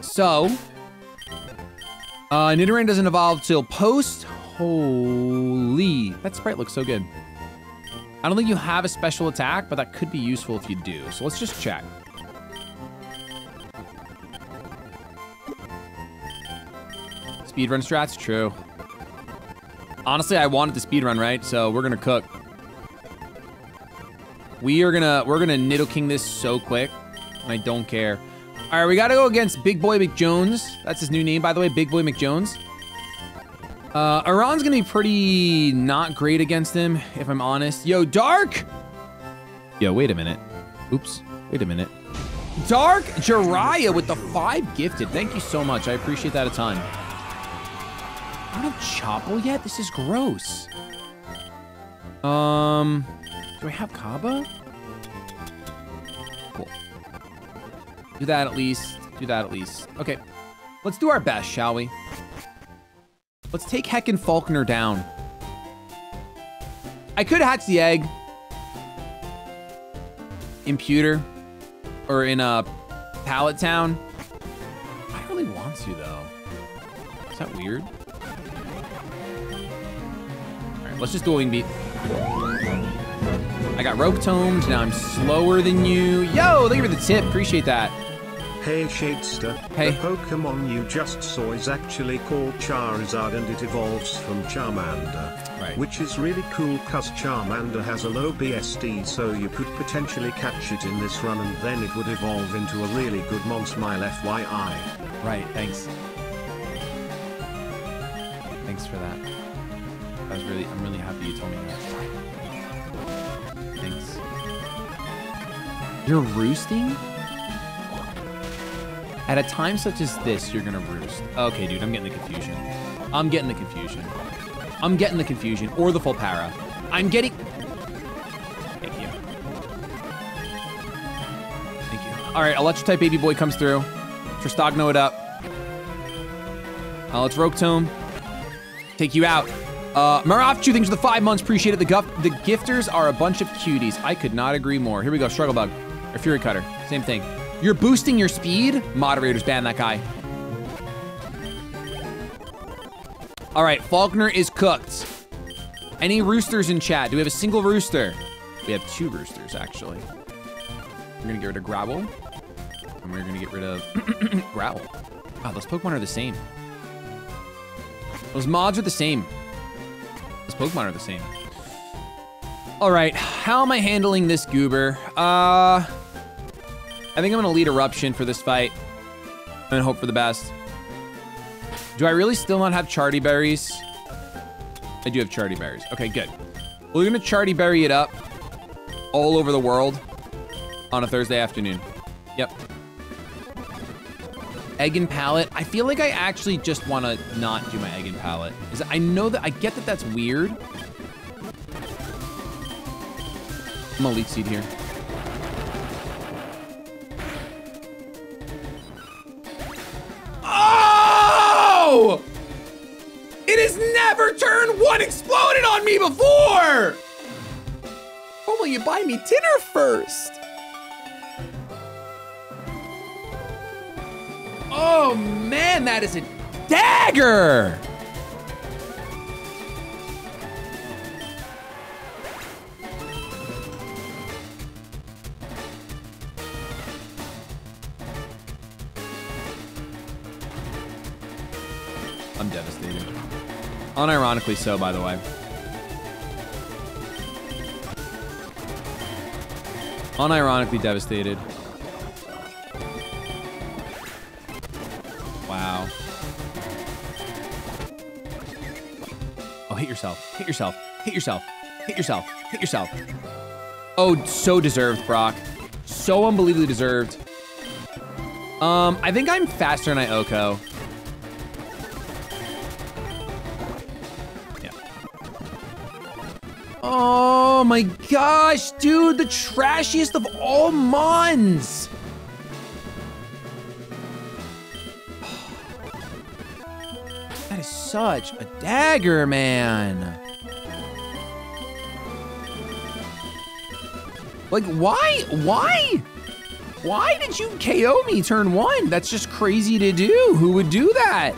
So, uh, Nidoran doesn't evolve till post. Holy, that sprite looks so good. I don't think you have a special attack, but that could be useful if you do. So let's just check. Speedrun strats, true. Honestly, I wanted the speedrun, right? So we're gonna cook. We are gonna, we're gonna Nidoking this so quick, I don't care. All right, we gotta go against Big Boy McJones. That's his new name, by the way, Big Boy McJones. Uh, Iran's gonna be pretty not great against him, if I'm honest. Yo, Dark! Yo, wait a minute. Oops, wait a minute. Dark Jiraiya with the five gifted. Thank you so much. I appreciate that a ton. I don't have Chople yet? This is gross. Um, do I have Coba? Cool. Do that at least. Do that at least. Okay. Let's do our best, shall we? Let's take Heck and Falkner down. I could hatch the egg. In Pewter. Or in a Pallet Town. I really want to, though. Is that weird? Let's just do a wing beat. I got rope tomes. Now I'm slower than you. Yo, thank you for the tip. Appreciate that. Hey Shadester, Hey. the Pokemon you just saw is actually called Charizard and it evolves from Charmander. Right. Which is really cool cause Charmander has a low BST so you could potentially catch it in this run and then it would evolve into a really good Monsmile FYI. Right, thanks. Thanks for that. Really, I'm really happy you told me that. Thanks. You're roosting? At a time such as this, you're gonna roost. Okay, dude, I'm getting the confusion. I'm getting the confusion. I'm getting the confusion, or the full para. I'm getting... Thank you. Thank you. All right, Electric type baby boy comes through. Tristagno it up. Uh, let's Rock Tomb. Take you out. Uh, Marafchu, thanks for the five months. Appreciate it. The, the gifters are a bunch of cuties. I could not agree more. Here we go. Struggle Bug. Or Fury Cutter. Same thing. You're boosting your speed? Moderators ban that guy. All right, Falkner is cooked. Any roosters in chat? Do we have a single rooster? We have two roosters, actually. We're gonna get rid of Growl. And we're gonna get rid of Growl. Wow, those Pokemon are the same. Those mods are the same. Pokemon are the same. All right, how am I handling this goober? Uh, I think I'm gonna lead Eruption for this fight and hope for the best. Do I really still not have Charti Berries? I do have Charti Berries. Okay, good. We're gonna Charti Berry it up all over the world on a Thursday afternoon. Yep. Egg and Pallet. I feel like I actually just want to not do my egg and Pallet. Is I know that I get that that's weird. I'm gonna seed here. Oh! It has never turned one exploded on me before! Oh, will you buy me dinner first? Oh man, that is a dagger! I'm devastated. Unironically so, by the way. Unironically devastated. Yourself. Hit yourself. Hit yourself. Hit yourself. Hit yourself. Oh, so deserved, Brock. So unbelievably deserved. Um, I think I'm faster than Ioko. Yeah. Oh my gosh, dude, the trashiest of all Mons. Such a dagger, man. Like, why? Why? Why did you KO me turn one? That's just crazy to do. Who would do that?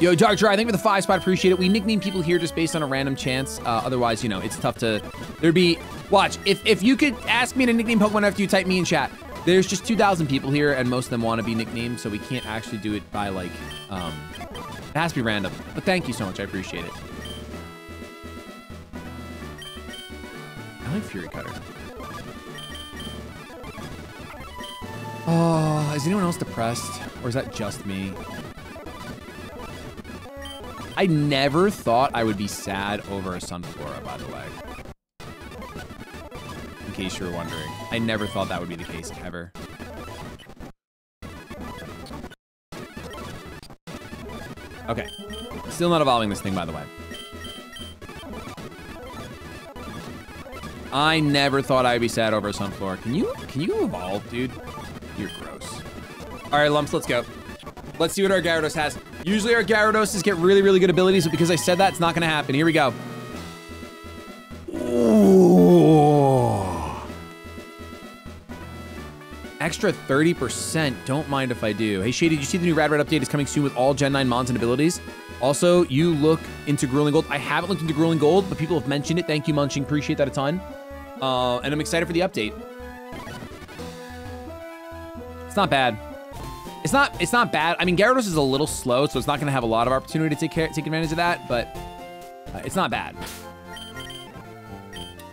Yo, Doctor, I think for the five spot, appreciate it. We nickname people here just based on a random chance. Uh, otherwise, you know, it's tough to. There'd be. Watch, if if you could ask me to nickname Pokemon after you type me in chat, there's just 2,000 people here, and most of them want to be nicknamed, so we can't actually do it by like. Um, it has to be random. But thank you so much. I appreciate it. I like Fury Cutter. Oh, is anyone else depressed? Or is that just me? I never thought I would be sad over a Sunflora, by the way. In case you were wondering. I never thought that would be the case, ever. Okay. Still not evolving this thing, by the way. I never thought I'd be sad over a Sunflora. Can you, can you evolve, dude? You're gross. All right, Lumps, let's go. Let's see what our Gyarados has. Usually our Gyaradoses get really, really good abilities, but because I said that, it's not gonna happen. Here we go. Ooh. Extra 30%, don't mind if I do. Hey Shady, did you see the new Rad Red update is coming soon with all Gen 9 Mons and abilities? Also, you look into Grueling Gold. I haven't looked into Grueling Gold, but people have mentioned it. Thank you, Munching. Appreciate that a ton. Uh, and I'm excited for the update. It's not bad. It's not it's not bad. I mean, Gyarados is a little slow, so it's not going to have a lot of opportunity to take care, take advantage of that, but uh, it's not bad.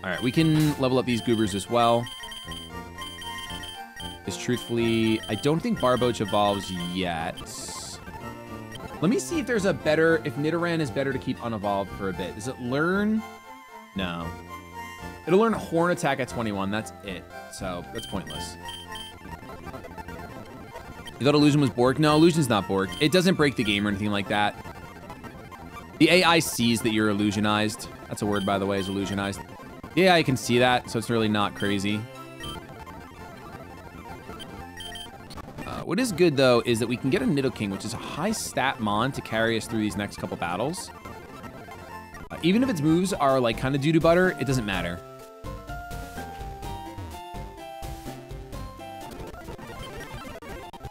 All right, we can level up these goobers as well. Because truthfully, I don't think Barboach evolves yet. Let me see if there's a better, if Nidoran is better to keep unevolved for a bit. Does it learn? No. It'll learn Horn Attack at 21, that's it. So, that's pointless. You thought Illusion was Bork? No, Illusion's not Bork. It doesn't break the game or anything like that. The AI sees that you're illusionized. That's a word, by the way, is illusionized. The AI can see that, so it's really not crazy. What is good, though, is that we can get a Nidoking, which is a high stat mon to carry us through these next couple battles. Uh, even if its moves are, like, kind of doo-doo butter, it doesn't matter.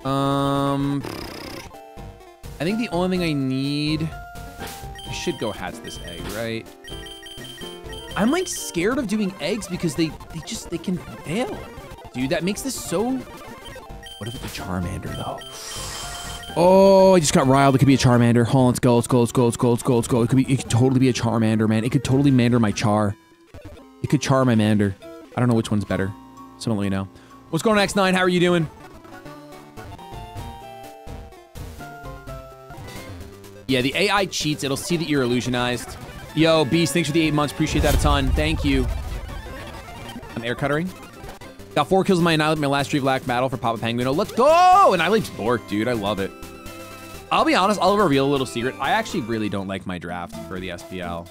Um, I think the only thing I need, I should go hatch this egg, right? I'm like scared of doing eggs because they, they just, they can fail. Dude, that makes this so, what if it's a Charmander though? Oh, I just got riled. It could be a Charmander. Hold on, let's go, let's go, let's go, let's go, let's go, let's go. It could be, it could totally be a Charmander, man. It could totally mander my Char. It could char my Mander. I don't know which one's better. Someone let me know. What's going on, X9? How are you doing? Yeah, the AI cheats. It'll see that you're illusionized. Yo, Beast, thanks for the eight months. Appreciate that a ton. Thank you. I'm air cuttering. Got four kills in my Annihilate, my last Dream Black battle for Papa Penguin. Let's go! Annihilate's Bork, dude. I love it. I'll be honest, I'll reveal a little secret. I actually really don't like my draft for the SPL.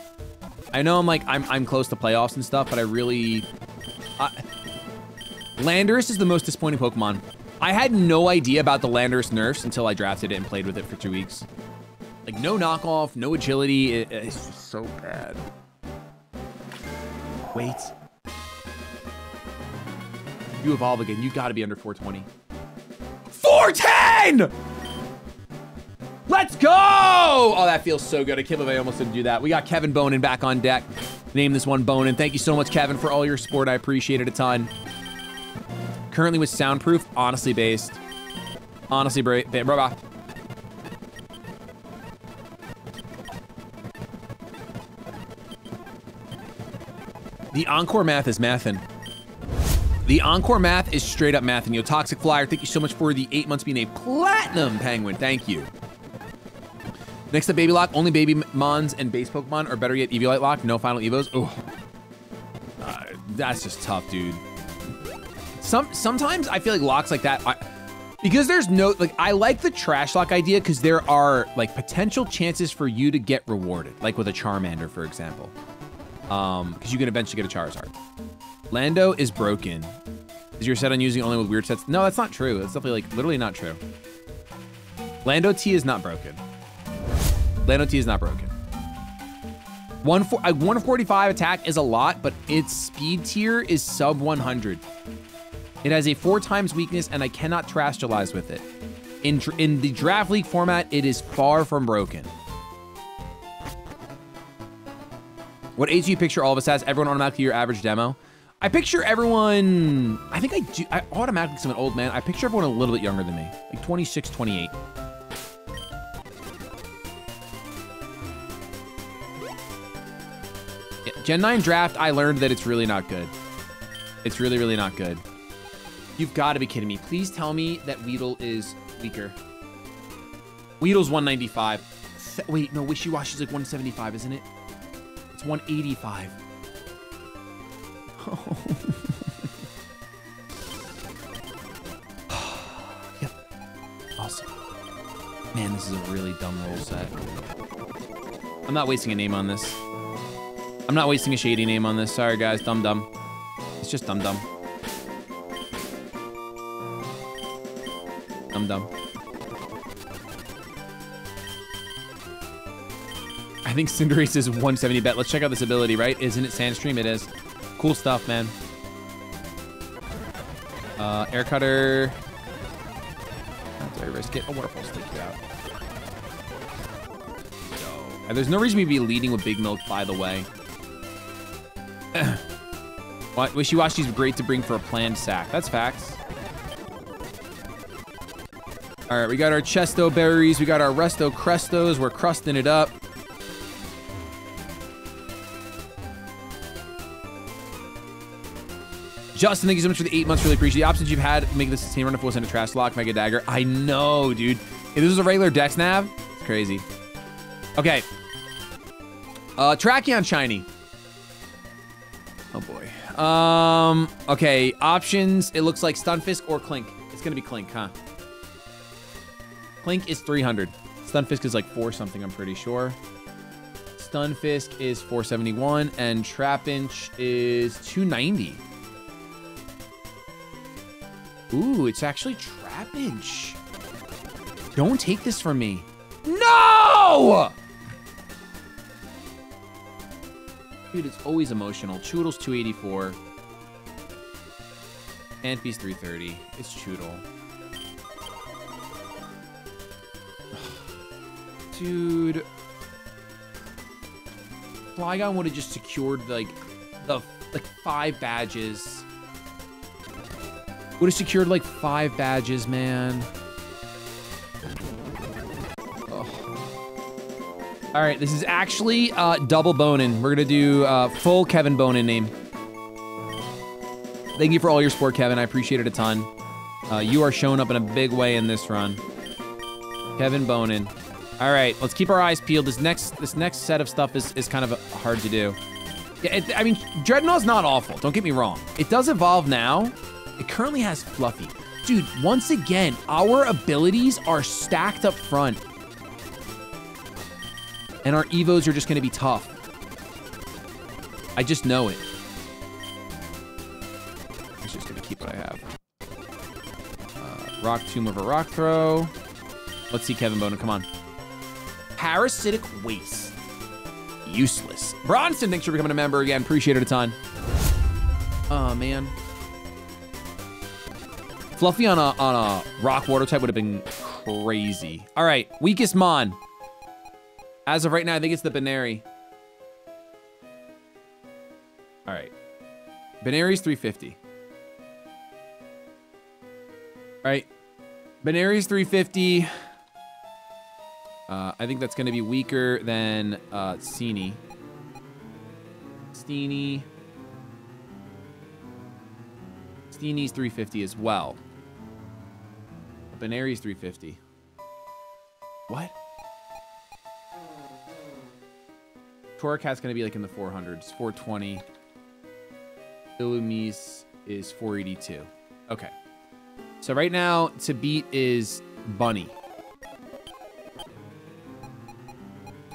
I know I'm like, I'm, I'm close to playoffs and stuff, but I really... I, Landorus is the most disappointing Pokemon. I had no idea about the Landorus nerfs until I drafted it and played with it for two weeks. Like, no knockoff, no agility. It, it's so bad. Wait. You evolve again. You gotta be under 420. 410! Let's go! Oh, that feels so good. I can't believe I almost didn't do that. We got Kevin Bonin back on deck. Name this one Bonin. Thank you so much, Kevin, for all your support. I appreciate it a ton. Currently with Soundproof, honestly based. Honestly, bro. bro The Encore math is mathin'. The Encore math is straight up mathin'. Yo, Toxic Flyer, thank you so much for the eight months being a platinum penguin. Thank you. Next up, Baby Lock. Only Baby Mons and base Pokemon, or better yet, Eviolite Lock. No final Evos. Oh, uh, that's just tough, dude. Some Sometimes I feel like locks like that, I, because there's no, like, I like the Trashlocke idea because there are, like, potential chances for you to get rewarded, like with a Charmander, for example. Um, because you can eventually get a Charizard. Lando is broken. Is your set on using only with weird sets? No, that's not true. That's definitely, like, literally not true. Lando T is not broken. Lando T is not broken. One for, uh, 145 attack is a lot, but its speed tier is sub 100. It has a four times weakness, and I cannot Terastallize with it. In, in the Draft League format, it is far from broken. What age you picture all of us as? Everyone automatically your average demo? I picture everyone, I think I do, I automatically, I'm an old man, I picture everyone a little bit younger than me, like 26, 28. Yeah, Gen 9 draft, I learned that it's really not good. It's really, really not good. You've got to be kidding me. Please tell me that Weedle is weaker. Weedle's 195. Wait, no, Wishiwashi's like 175, isn't it? It's 185. Yep. Awesome. Man, this is a really dumb roll set. I'm not wasting a name on this. I'm not wasting a shady name on this. Sorry, guys. Dumb dumb. It's just dumb dumb. Dumb dumb. I think Cinderace is 170 bet. Let's check out this ability, right? Isn't it Sandstream? It is. Cool stuff, man. Uh, air cutter. Not very risk it. A waterfall stick out. And there's no reason we'd be leading with Big Milk, by the way. Wishiwashi's great to bring for a planned sack. That's facts. All right, we got our Chesto berries. We got our Resto Crestos. We're crusting it up. Justin, thank you so much for the eight months. Really appreciate the options you've had. Make this same run if it wasn't Trashlocke, Mega Dagger. I know, dude. If this was a regular Dex Nav, it's crazy. Okay. Uh, Tracheon Shiny. Oh boy. Um, okay, options. It looks like Stunfisk or Klink. It's gonna be Klink, huh? Klink is 300. Stunfisk is like four something, I'm pretty sure. Stunfisk is 471 and Trapinch is 290. Ooh, it's actually Trapinch. Don't take this from me. No! Dude, it's always emotional. Chewtle's 284. Antbeast 330. It's Chewtle. Dude. Flygon would have just secured like the like five badges. Would have secured like five badges, man. All right, this is actually uh, double boning. We're gonna do uh, full Kevin Bonin name. Thank you for all your support, Kevin. I appreciate it a ton. Uh, you are showing up in a big way in this run. Kevin Bonin. All right, let's keep our eyes peeled. This next this next set of stuff is, is kind of hard to do. Yeah, it, I mean, Drednaw's not awful. Don't get me wrong. It does evolve now. It currently has Fluffy. Dude, once again, our abilities are stacked up front. And our Evos are just going to be tough. I just know it. I'm just going to keep what I have. Uh, rock Tomb of a Rock Throw. Let's see Kevin Bonin. Come on. Parasitic Waste. Useless. Bronson, thanks for becoming a member again. Appreciate it a ton. Oh, man. Fluffy on a, on a rock water type would have been crazy. All right, weakest Mon. As of right now, I think it's the Buneary. All right. Buneary's 350. All right. Buneary's 350. Uh, I think that's going to be weaker than uh, Steenee. Steenee. Steenee's 350 as well. Buneary's 350. What? Torracat's gonna be like in the 400s, 420. Illumise is 482. Okay. So right now, to beat is Bunny.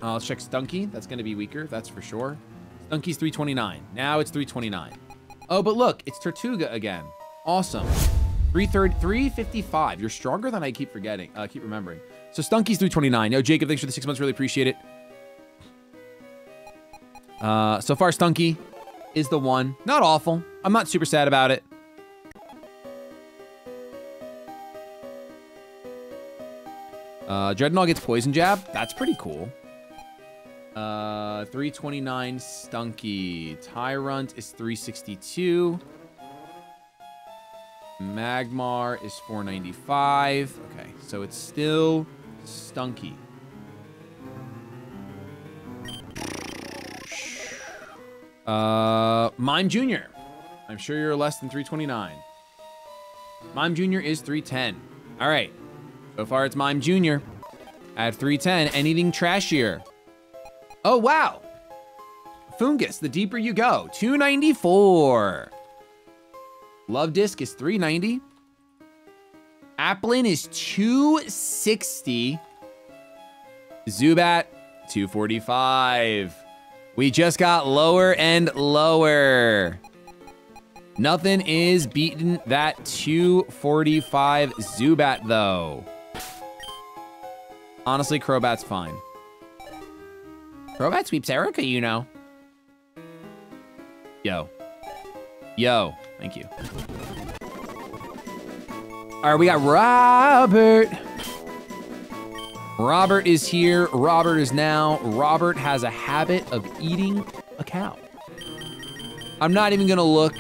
Let's check Stunky. That's gonna be weaker, that's for sure. Stunky's 329. Now it's 329. Oh, but look, it's Tirtouga again. Awesome. 330, 355. You're stronger than I keep forgetting, uh, keep remembering. So Stunky's 329. Yo, Jacob, thanks for the six months. Really appreciate it. Uh, so far, Stunky is the one. Not awful. I'm not super sad about it. Uh, Drednaw gets Poison Jab. That's pretty cool. Uh, 329 Stunky. Tyrunt is 362. Magmar is 495. Okay, so it's still Stunky. Uh, Mime Jr. I'm sure you're less than 329. Mime Jr. is 310. All right. So far, it's Mime Jr. at 310. Anything trashier? Oh, wow. Foongus, the deeper you go, 294. Luvdisc is 390. Applin is 260. Zubat, 245. We just got lower and lower. Nothing is beating that 245 Zubat, though. Honestly, Crobat's fine. Crobat sweeps Erika, you know. Yo. Yo. Thank you. All right, we got Robert. Robert is here. Robert is now. Robert has a habit of eating a cow. I'm not even gonna look.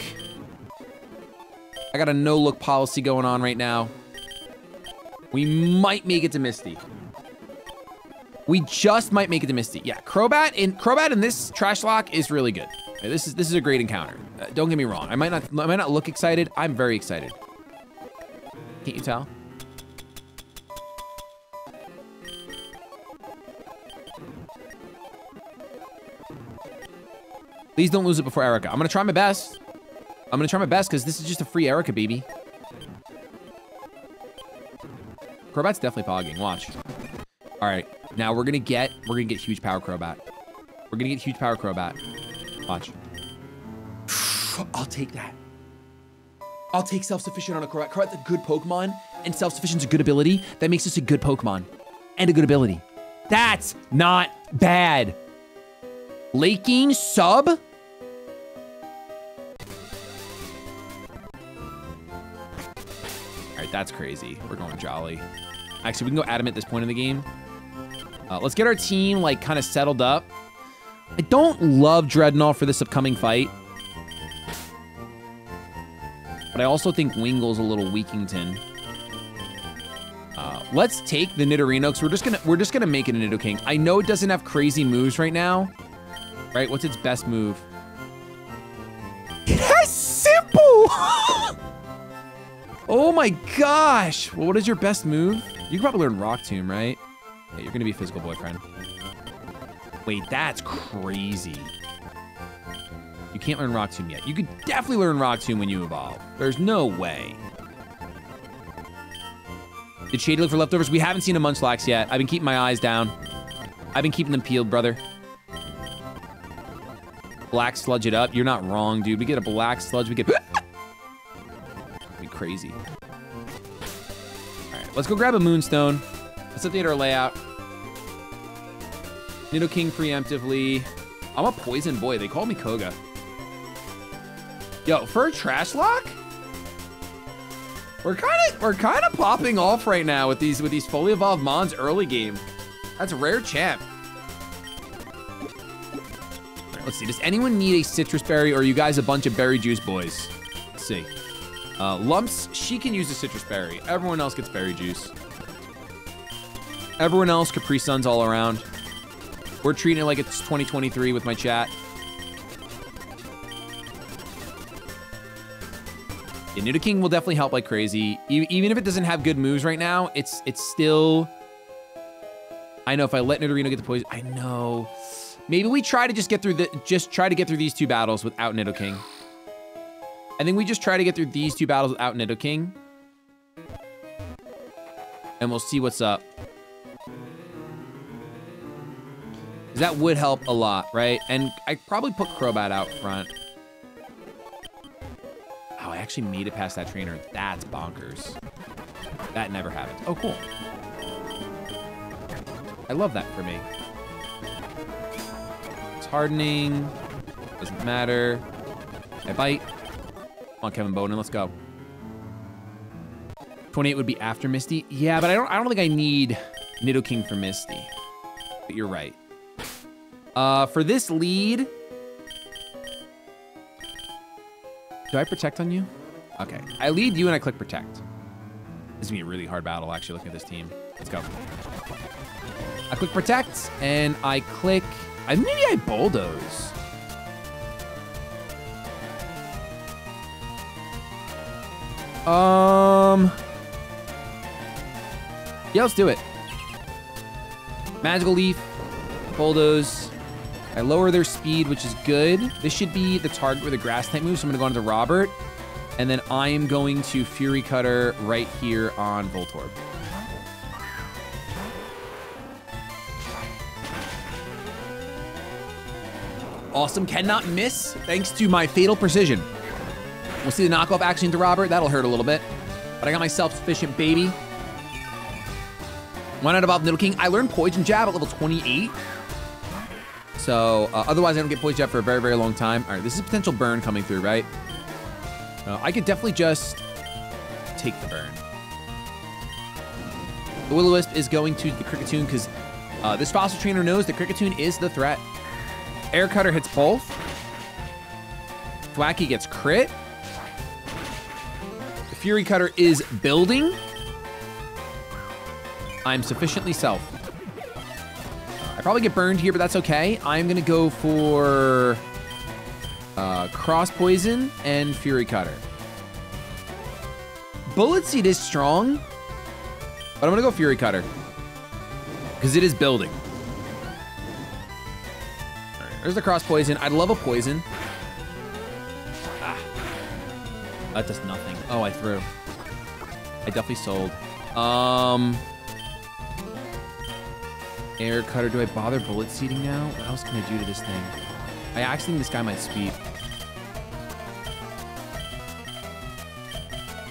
I got a no look policy going on right now. We might make it to Misty. We just might make it to Misty. Yeah, Crobat in Crobat in this Trashlocke is really good. This is this is a great encounter. Uh, don't get me wrong. I might not I might not look excited. I'm very excited. Can't you tell? Please don't lose it before Erika. I'm gonna try my best. I'm gonna try my best because this is just a free Erika, baby. Crobat's definitely pogging. Watch. All right, now we're gonna get we're gonna get huge power Crobat. We're gonna get huge power Crobat. Watch. I'll take that. I'll take self-sufficient on a Crobat. Crobat's a good Pokemon, and self-sufficient's a good ability. That makes us a good Pokemon and a good ability. That's not bad. Laking sub? All right, that's crazy. We're going jolly. Actually, we can go Adamant at this point in the game. Uh, let's get our team, like, kind of settled up. I don't love Drednaw for this upcoming fight. But I also think Wingull's a little Weakington. Uh, let's take the Nidorino, we're just gonna we're just gonna make it a Nidoking. I know it doesn't have crazy moves right now. Right? What's its best move? It has simple! oh my gosh! Well, what is your best move? You can probably learn Rock Tomb, right? Yeah, you're gonna be physical boyfriend. Wait, that's crazy. You can't learn Rock Tomb yet. You could definitely learn Rock Tomb when you evolve. There's no way. Did Shady look for leftovers? We haven't seen a Munchlax yet. I've been keeping my eyes down. I've been keeping them peeled, brother. Black sludge it up. You're not wrong, dude. We get a black sludge. We get... be crazy. All right, let's go grab a Moonstone. Let's update our layout. Nidoking preemptively. I'm a poison boy. They call me Koga. Yo, for a Trashlocke? We're kind of we're kind of popping off right now with these with these fully evolved mons early game. That's a rare champ. Let's see. Does anyone need a Sitrus berry, or are you guys a bunch of berry juice boys? Let's see. Uh, Lumps, she can use a Sitrus berry. Everyone else gets berry juice. Everyone else, Capri Suns all around. We're treating it like it's 2023 with my chat. Yeah, Nidoking will definitely help like crazy. E even if it doesn't have good moves right now, it's it's still... I know if I let Nidorino get the poison, I know. Maybe we try to just get through the, just try to get through these two battles without Nidoking. I think we just try to get through these two battles without Nidoking. And we'll see what's up. That would help a lot, right? And I probably put Crobat out front. Oh, I actually made it past that trainer. That's bonkers. That never happened. Oh, cool. I love that for me. It's hardening. Doesn't matter. I bite. Come on, Kevin Bonin, let's go. 28 would be after Misty. Yeah, but I don't I don't think I need Nidoking for Misty. But you're right. Uh, for this lead, do I protect on you? Okay, I lead you and I click protect. This is gonna be a really hard battle, actually, looking at this team. Let's go. I click protect, and I click, I maybe I bulldoze. Um, yeah, let's do it. Magical Leaf, Bulldoze. I lower their speed, which is good. This should be the target with a grass type move, so I'm gonna go on to Robert. And then I am going to Fury Cutter right here on Voltorb. Awesome, cannot miss, thanks to my Fatal Precision. We'll see the knockoff action to Robert, that'll hurt a little bit. But I got my self-sufficient baby. Why not about Nidoking? I learned Poison Jab at level 28. So uh, otherwise I don't get Poison Jab for a very, very long time. All right, this is a potential burn coming through, right? Uh, I could definitely just take the burn. The Will-O-Wisp is going to the Kricketune because uh, this Fossil Trainer knows that Kricketune is the threat. Air Cutter hits both. Thwackey gets crit. The Fury Cutter is building. I'm sufficiently self. I probably get burned here, but that's okay. I'm gonna go for uh, Cross Poison and Fury Cutter. Bullet Seed is strong, but I'm gonna go Fury Cutter because it is building. There's the Cross Poison. I'd love a Poison. Ah, that does nothing. Oh, I threw. I definitely sold. Um, air cutter. Do I bother bullet seeding now? What else can I do to this thing? I actually think this guy might speed.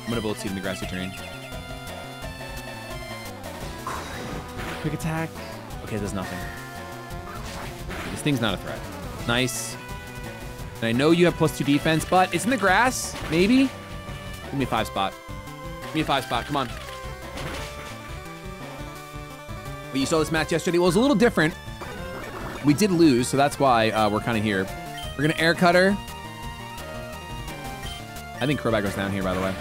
I'm gonna bullet seed in the grassy terrain. Quick attack. Okay, there's nothing. This thing's not a threat. Nice. And I know you have plus two defense, but it's in the grass. Maybe. Give me a five spot. Give me a five spot. Come on. But you saw this match yesterday. Well, it was a little different. We did lose, so that's why uh, we're kind of here. We're gonna air cutter. I think Crobat goes down here, by the way.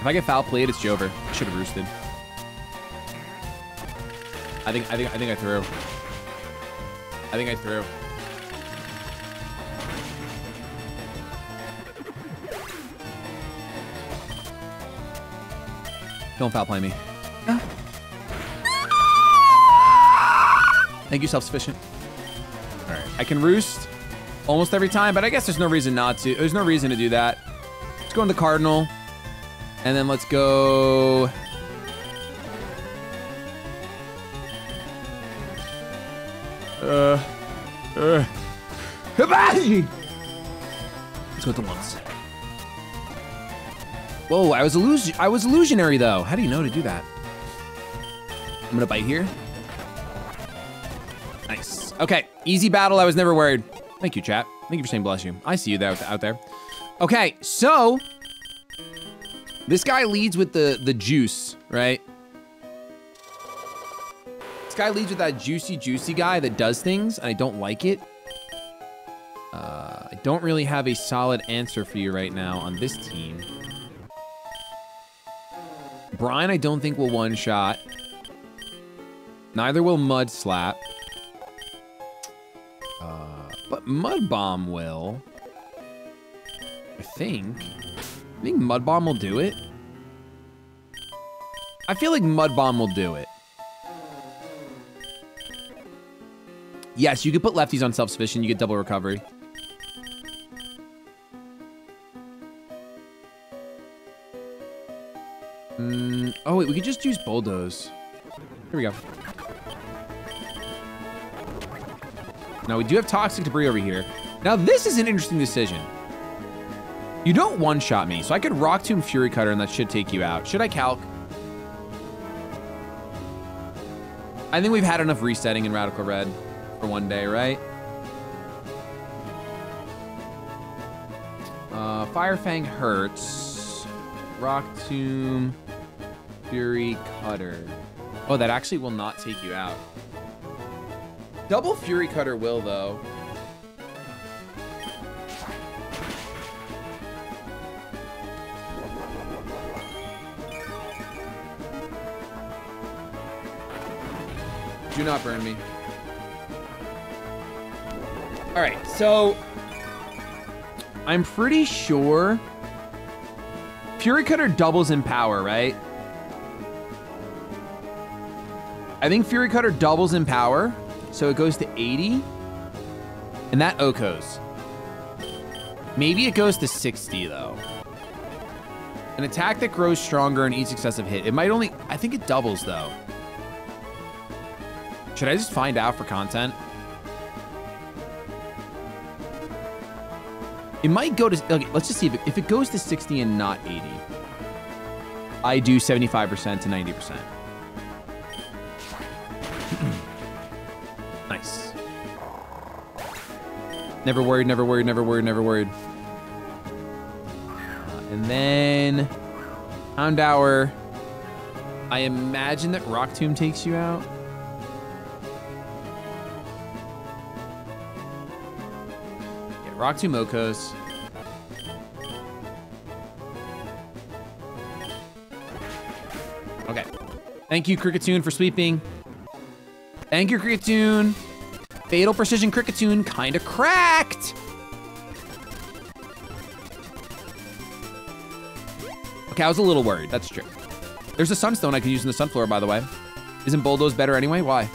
If I get foul played, it's Jover. I should have roosted. I think I think I think I threw. I think I threw. Don't foul play me. Thank you, self-sufficient. All right, I can roost almost every time, but I guess there's no reason not to. There's no reason to do that. Let's go into Cardinal, and then let's go. Uh, uh, Hibachi! Let's go to once. Whoa, I was illus I was illusionary though. How do you know to do that? I'm gonna bite here. Okay, easy battle. I was never worried. Thank you, chat. Thank you for saying bless you. I see you there out there. Okay, so this guy leads with the the juice, right? This guy leads with that juicy, juicy guy that does things, and I don't like it. Uh, I don't really have a solid answer for you right now on this team. Brian, I don't think will one shot. Neither will Mud Slap. But Mud Bomb will. I think. I think Mud Bomb will do it. I feel like Mud Bomb will do it. Yes, you could put lefties on self-sufficient. You get double recovery. Mm, oh, wait, we could just use Bulldoze. Here we go. Now, we do have Toxic Debris over here. Now, this is an interesting decision. You don't one-shot me, so I could Rock Tomb Fury Cutter, and that should take you out. Should I calc? I think we've had enough resetting in Radical Red for one day, right? Uh, Firefang hurts. Rock Tomb. Fury Cutter. Oh, that actually will not take you out. Double Fury Cutter will, though. Do not burn me. All right, so I'm pretty sure Fury Cutter doubles in power, right? I think Fury Cutter doubles in power, so it goes to 80, and that OHKOs. Maybe it goes to 60 though. An attack that grows stronger in each successive hit. It might only, I think it doubles though. Should I just find out for content? It might go to, okay, let's just see if it, if it goes to 60 and not 80. I do 75% to 90%. Never worried, never worried, never worried, never worried. Uh, and then Houndour. I imagine that Rock Tomb takes you out. Rock Tomb OHKOs. Okay. Thank you, Kricketune, for sweeping. Thank you, Kricketune. Fatal Precision Kricketune kind of cracked. Okay, I was a little worried. That's true. There's a Sunstone I can use in the Sunflora, by the way. Isn't Bulldoze better anyway? Why?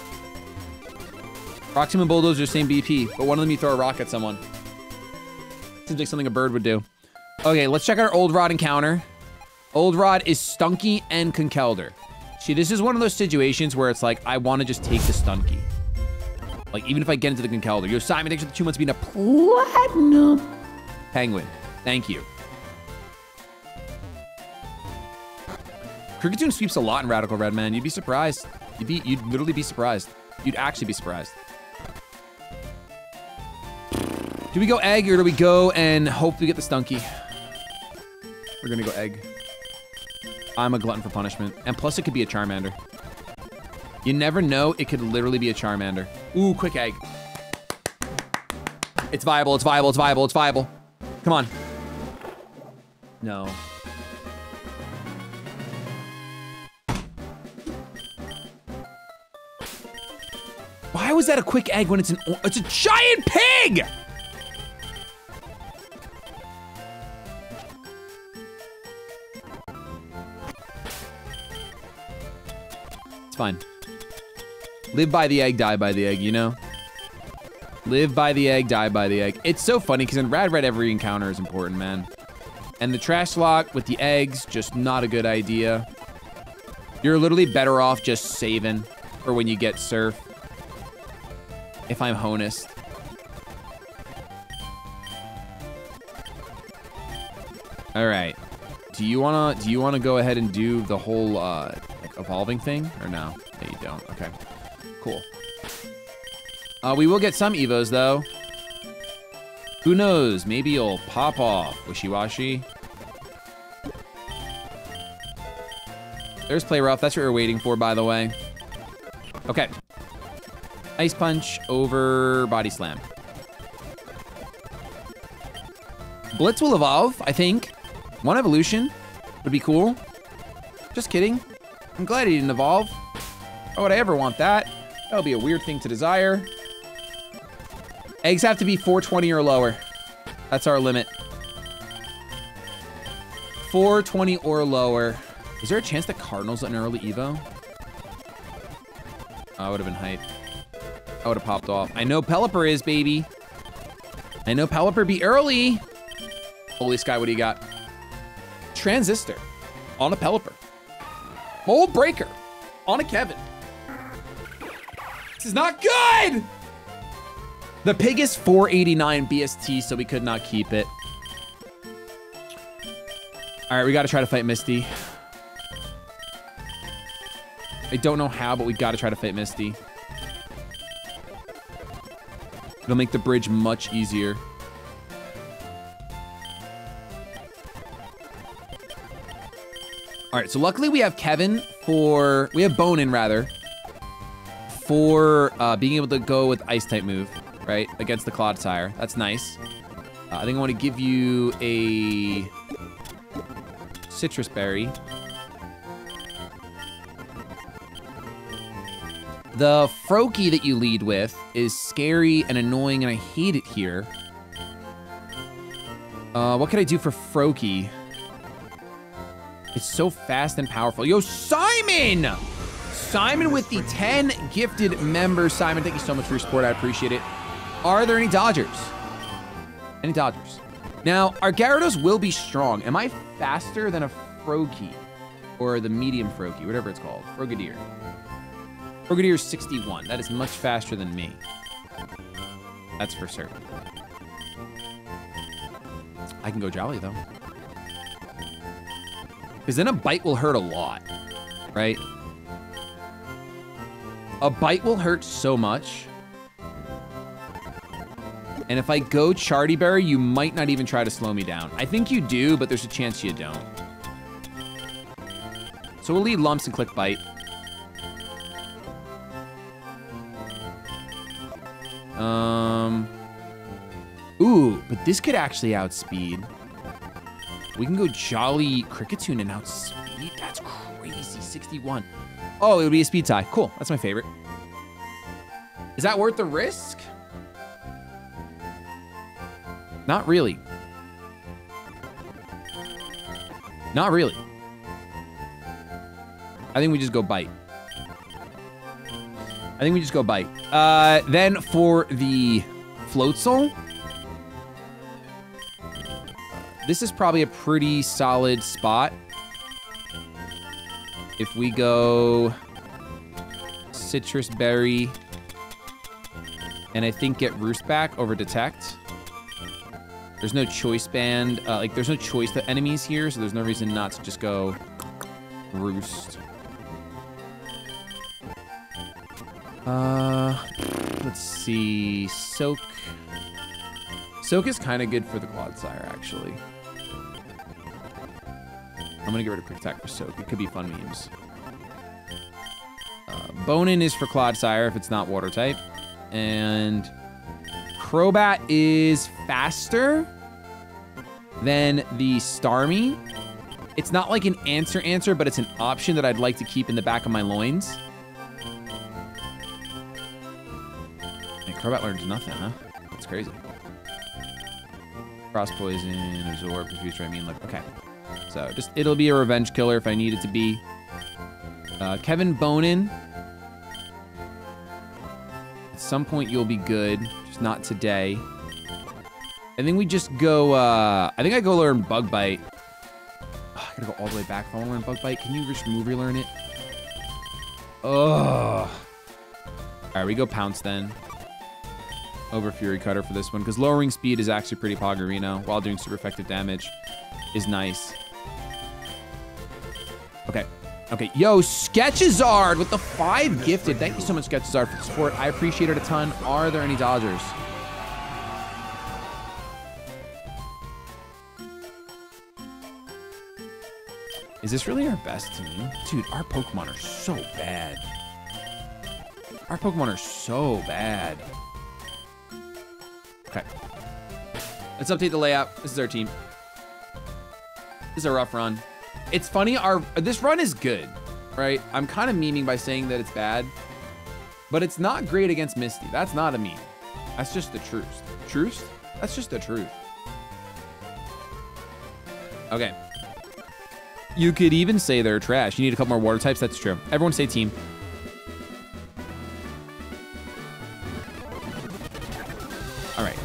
Tomb and Bulldoze are the same BP, but one of them you throw a rock at someone. Seems like something a bird would do. Okay, let's check out our Old Rod encounter. Old Rod is Stunky and Conkeldurr. See, this is one of those situations where it's like, I want to just take the Stunky. Like, even if I get into the Conkeldurr. Yo, Simon, thanks for the two months being a platinum penguin. Thank you. Kricketune sweeps a lot in Radical Red, man. You'd be surprised. You'd be, you'd literally be surprised. You'd actually be surprised. Do we go egg or do we go and hope we get the Stunky? We're gonna go egg. I'm a glutton for punishment. And plus it could be a Charmander. You never know, it could literally be a Charmander. Ooh, quick egg. It's viable, it's viable, it's viable, it's viable. Come on. No. Why was that a quick egg when it's an, it's a giant pig? It's fine. Live by the egg, die by the egg, you know? Live by the egg, die by the egg. It's so funny because in Rad Red, every encounter is important, man. And the trash lock with the eggs, just not a good idea. You're literally better off just saving for when you get surf. If I'm honest. All right. Do you wanna do you wanna go ahead and do the whole uh, evolving thing? Or no? No, you don't. Okay. Cool. Uh, we will get some Evos, though. Who knows? Maybe you'll pop off. Wishiwashi. There's Play Rough. That's what we're waiting for, by the way. Okay. Ice Punch over Body Slam. Blitz will evolve, I think. One evolution would be cool. Just kidding. I'm glad he didn't evolve. Why would I ever want that? That would be a weird thing to desire. Eggs have to be 420 or lower. That's our limit. 420 or lower. Is there a chance that Cardinal's an early Evo? I would have been hyped. I would have popped off. I know Pelipper is, baby. I know Pelipper be early. Holy Sky, what do you got? Transistor on a Pelipper. Mold Breaker on a Kevin. This is not good! The pig is 489 BST, so we could not keep it. All right, we got to try to fight Misty. I don't know how, but we got to try to fight Misty. It'll make the bridge much easier. All right, so luckily we have Kevin for, we have Bonin rather, for uh, being able to go with Ice type move, right, against the Clodsire. That's nice. Uh, I think I want to give you a Sitrus Berry. The Froakie that you lead with is scary and annoying, and I hate it here. Uh, what can I do for Froakie? It's so fast and powerful. Yo, Simon! Simon with the 10 gifted members. Simon, thank you so much for your support. I appreciate it. Are there any Dodgers? Any Dodgers? Now, our Gyarados will be strong. Am I faster than a Froakie? Or the medium Froakie, whatever it's called. Frogadier. Frogadier is 61. That is much faster than me. That's for certain. I can go Jolly, though. Because then a bite will hurt a lot, right? A bite will hurt so much. And if I go Charti Berry, you might not even try to slow me down. I think you do, but there's a chance you don't. So we'll lead Lumps and click Bite. Um. Ooh, but this could actually outspeed. We can go Jolly Kricketune and outspeed. That's crazy. 61. Oh, it would be a speed tie. Cool. That's my favorite. Is that worth the risk? Not really. Not really. I think we just go bite. I think we just go bite. Uh, then for the Floatzel, this is probably a pretty solid spot. If we go Sitrus Berry, and I think get Roost back over Detect. There's no choice band, uh, like there's no choice to enemies here, so there's no reason not to just go Roost. Uh, let's see, Soak. Soak is kind of good for the Clodsire, actually. I'm gonna get rid of Quick Attack for Soak. It could be fun memes. Uh, Bonin is for Clodsire if it's not Water type. And Crobat is faster than the Starmie. It's not like an answer answer, but it's an option that I'd like to keep in the back of my loins. And Crobat learns nothing, huh? That's crazy. Cross poison, absorb, future. I mean, like, okay. So just it'll be a revenge killer if I need it to be. Uh, Kevin Bonin. At some point you'll be good, just not today. I think we just go. Uh, I think I go learn Bug Bite. I gotta go all the way back if I want to learn Bug Bite. Can you just move relearn it? Ugh. All right, we go Pounce then. Over Fury Cutter for this one because lowering speed is actually pretty Poggerino while doing super effective damage is nice. Okay. Okay. Yo, Sketchazard with the five gifted. Thank you so much, Sketchazard, for the support. I appreciate it a ton. Are there any Dodgers? Is this really our best team? Dude, our Pokemon are so bad. Our Pokemon are so bad. Okay. Let's update the layout. This is our team. This is a rough run. It's funny, our this run is good, right? I'm kind of memeing by saying that it's bad, but it's not great against Misty. That's not a meme. That's just the truth. Truth? That's just the truth. Okay. You could even say they're trash. You need a couple more water types. That's true. Everyone say team. All right.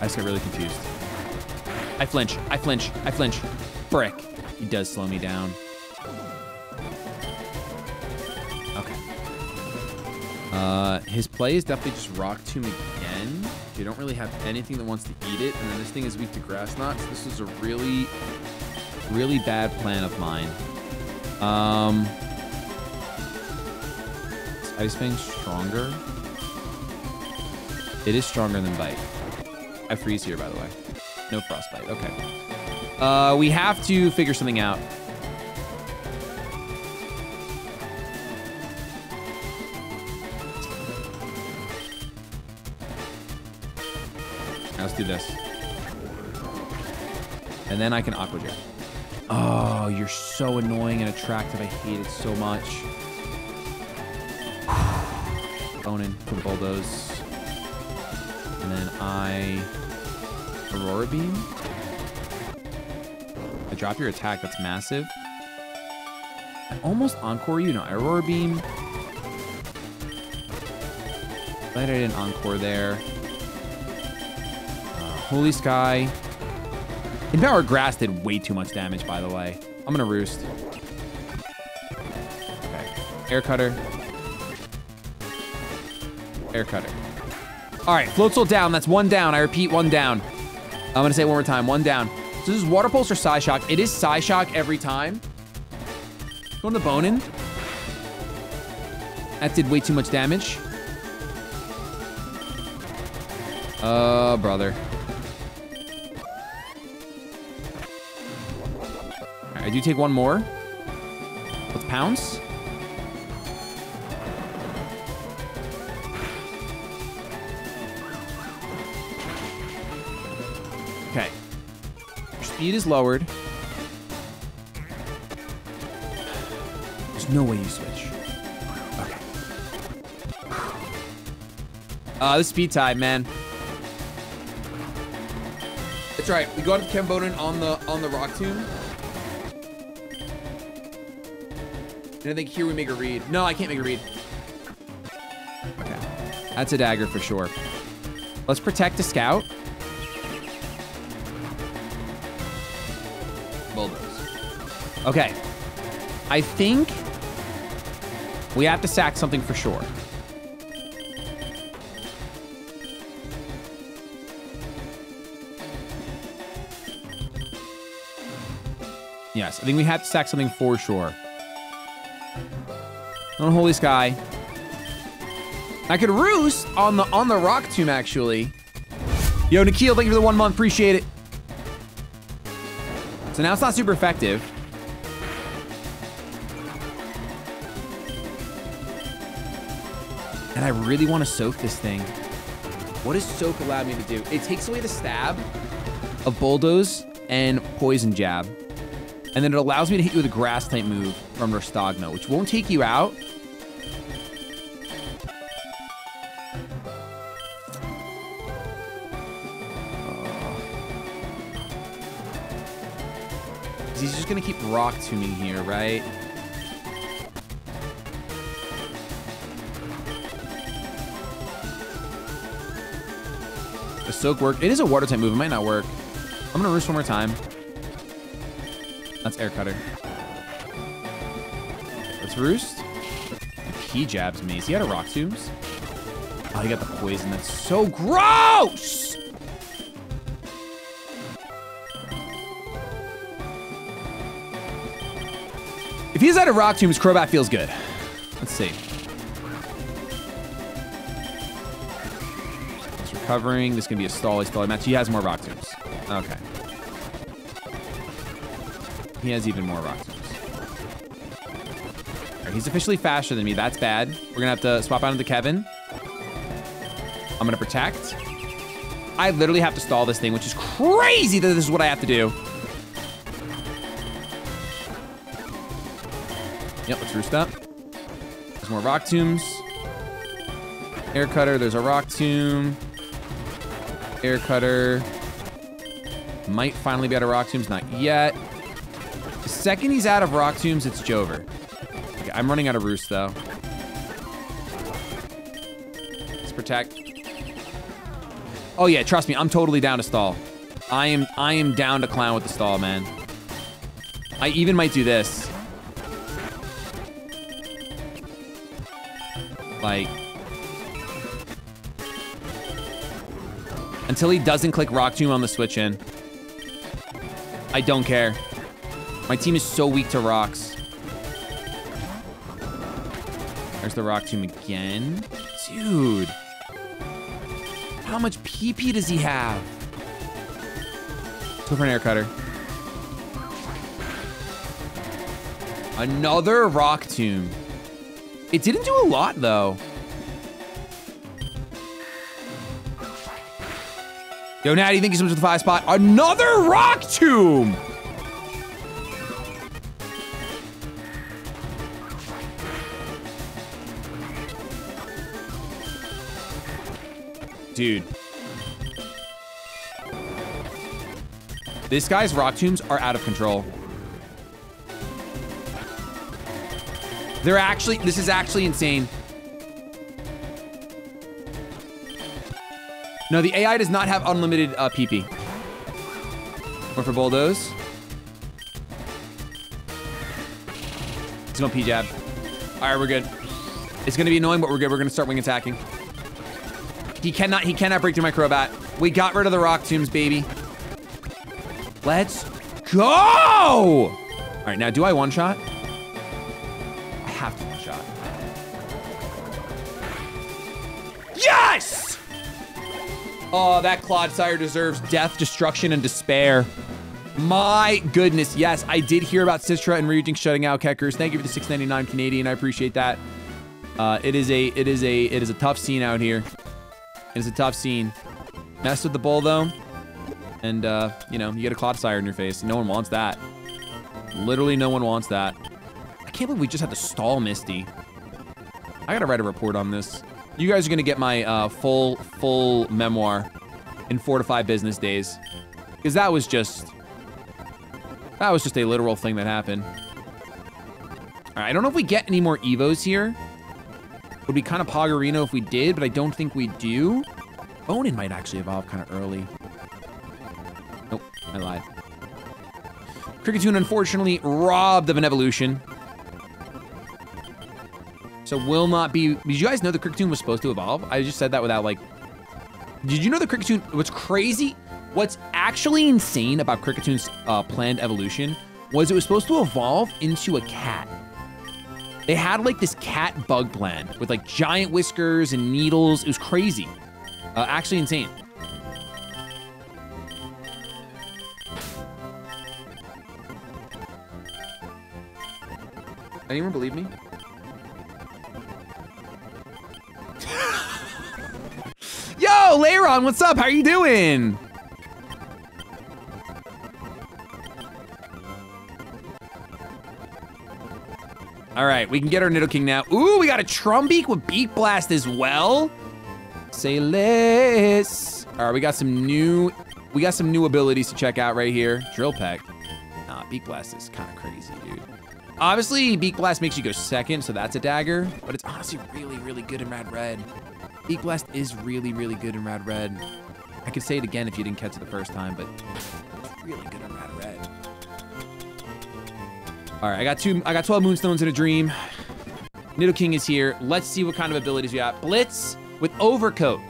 I just got really confused. I flinch. I flinch. I flinch. Brick. He does slow me down. Okay. Uh, his play is definitely just Rock Tomb again. You don't really have anything that wants to eat it, and then this thing is weak to grass knots. This is a really, really bad plan of mine. Um, Ice Fang stronger? It is stronger than Bite. I freeze here, by the way. No Frostbite. Okay. Uh, we have to figure something out. let's do this. And then I can Aqua Jet. Oh, you're so annoying and attractive. I hate it so much. Bonin for Bulldoze. And then I... Aurora Beam? I drop your attack. That's massive. I almost Encore you. No, Aurora Beam. Glad I didn't Encore there. Uh, holy Sky. Empower Grass did way too much damage, by the way. I'm gonna Roost. Okay. Air Cutter. Air Cutter. All right, Floatzel down. That's one down. I repeat, one down. I'm gonna say it one more time, one down. So this is Water Pulse or Psyshock. It is Psyshock every time. Going the Bonin. That did way too much damage. Uh, brother. I do take one more. Let's pounce. Speed is lowered. There's no way you switch. Okay. Uh, the speed tide, man. That's right. We got Ken Bonin on the on the rock tomb. And I think here we make a read. No, I can't make a read. Okay. That's a dagger for sure. Let's protect a scout. Okay. I think we have to sack something for sure. Yes, I think we have to sack something for sure. Unholy Sky. I could roost on the on the rock tomb actually. Yo, Nikhil, thank you for the one month. Appreciate it. So now it's not super effective. And I really want to soak this thing. What does soak allow me to do? It takes away the stab of bulldoze and poison jab. And then it allows me to hit you with a grass type move from Rostogno, which won't take you out. Uh. He's just gonna keep rock tombing here, right? The soak work. It is a water type move. It might not work. I'm gonna roost one more time. That's air cutter. Let's roost. He jabs me. Is he out of rock tombs? Oh, he got the poison. That's so gross! If he's out of rock tombs, Crobat feels good. Let's see. He's recovering. This is gonna be a Stally Stally match. He has more rock tombs. Okay. He has even more rock tombs. Right, he's officially faster than me. That's bad. We're gonna have to swap out into Kevin. I'm gonna protect. I literally have to stall this thing, which is crazy that this is what I have to do. Yep, let's roost up. There's more rock tombs. Air cutter, there's a rock tomb. Air cutter. Might finally be out of rock tombs, not yet. The second he's out of rock tombs, it's Jover. Okay, I'm running out of roost though. Let's protect. Oh yeah, trust me, I'm totally down to stall. I am I am down to clown with the stall, man. I even might do this. Like until he doesn't click Rock Tomb on the switch in. I don't care. My team is so weak to rocks. There's the Rock Tomb again. Dude. How much PP does he have? Let's go for an air cutter. Another Rock Tomb. It didn't do a lot, though. Yo, Natty, thank you so much for the five spot. Another Rock Tomb! Dude. This guy's rock tombs are out of control. They're actually, this is actually insane. No, the AI does not have unlimited uh, PP. Or for bulldoze. He's going P-jab. All right, we're good. It's gonna be annoying, but we're good. We're gonna start wing attacking. He cannot, he cannot break through my Crobat. We got rid of the rock tombs, baby. Let's go! All right, now do I one shot? Oh, that Clodsire deserves death, destruction, and despair. My goodness, yes, I did hear about Sistra and Ryujin shutting out Keckers. Thank you for the 6.99 Canadian. I appreciate that. Uh, it is a, it is a, it is a tough scene out here. It's a tough scene. Mess with the bull though, and uh, you know you get a Clodsire in your face. No one wants that. Literally, no one wants that. I can't believe we just had to stall Misty. I gotta write a report on this. You guys are gonna get my uh, full full memoir in four to five business days, because that was just that was just a literal thing that happened. All right, I don't know if we get any more Evos here. Would be kind of Pogarino if we did, but I don't think we do. Bonin might actually evolve kind of early. Nope, I lied. Kricketune, unfortunately, robbed of an evolution. So will not be... Did you guys know the Kricketune was supposed to evolve? I just said that without, like... Did you know the Kricketune... What's crazy... What's actually insane about Kricketune's uh, planned evolution was it was supposed to evolve into a cat. They had like this cat bug plan with like giant whiskers and needles. It was crazy. Uh, actually insane. Anyone believe me? Yo, Leiron, what's up? How are you doing? All right, we can get our Nidoking now. Ooh, we got a Trumbeak with Beak Blast as well. Say less. All right, we got some new, we got some new abilities to check out right here. Drill Peck. Nah, Beak Blast is kind of crazy, dude. Obviously, Beak Blast makes you go second, so that's a dagger. But it's honestly really, really good in Rad Red. Beak Blast is really, really good in Rad Red. I could say it again if you didn't catch it the first time, but it's really good in Rad Red. All right, I got two. I got 12 Moonstones in a dream. Nidoking is here. Let's see what kind of abilities we got. Blitz with Overcoat.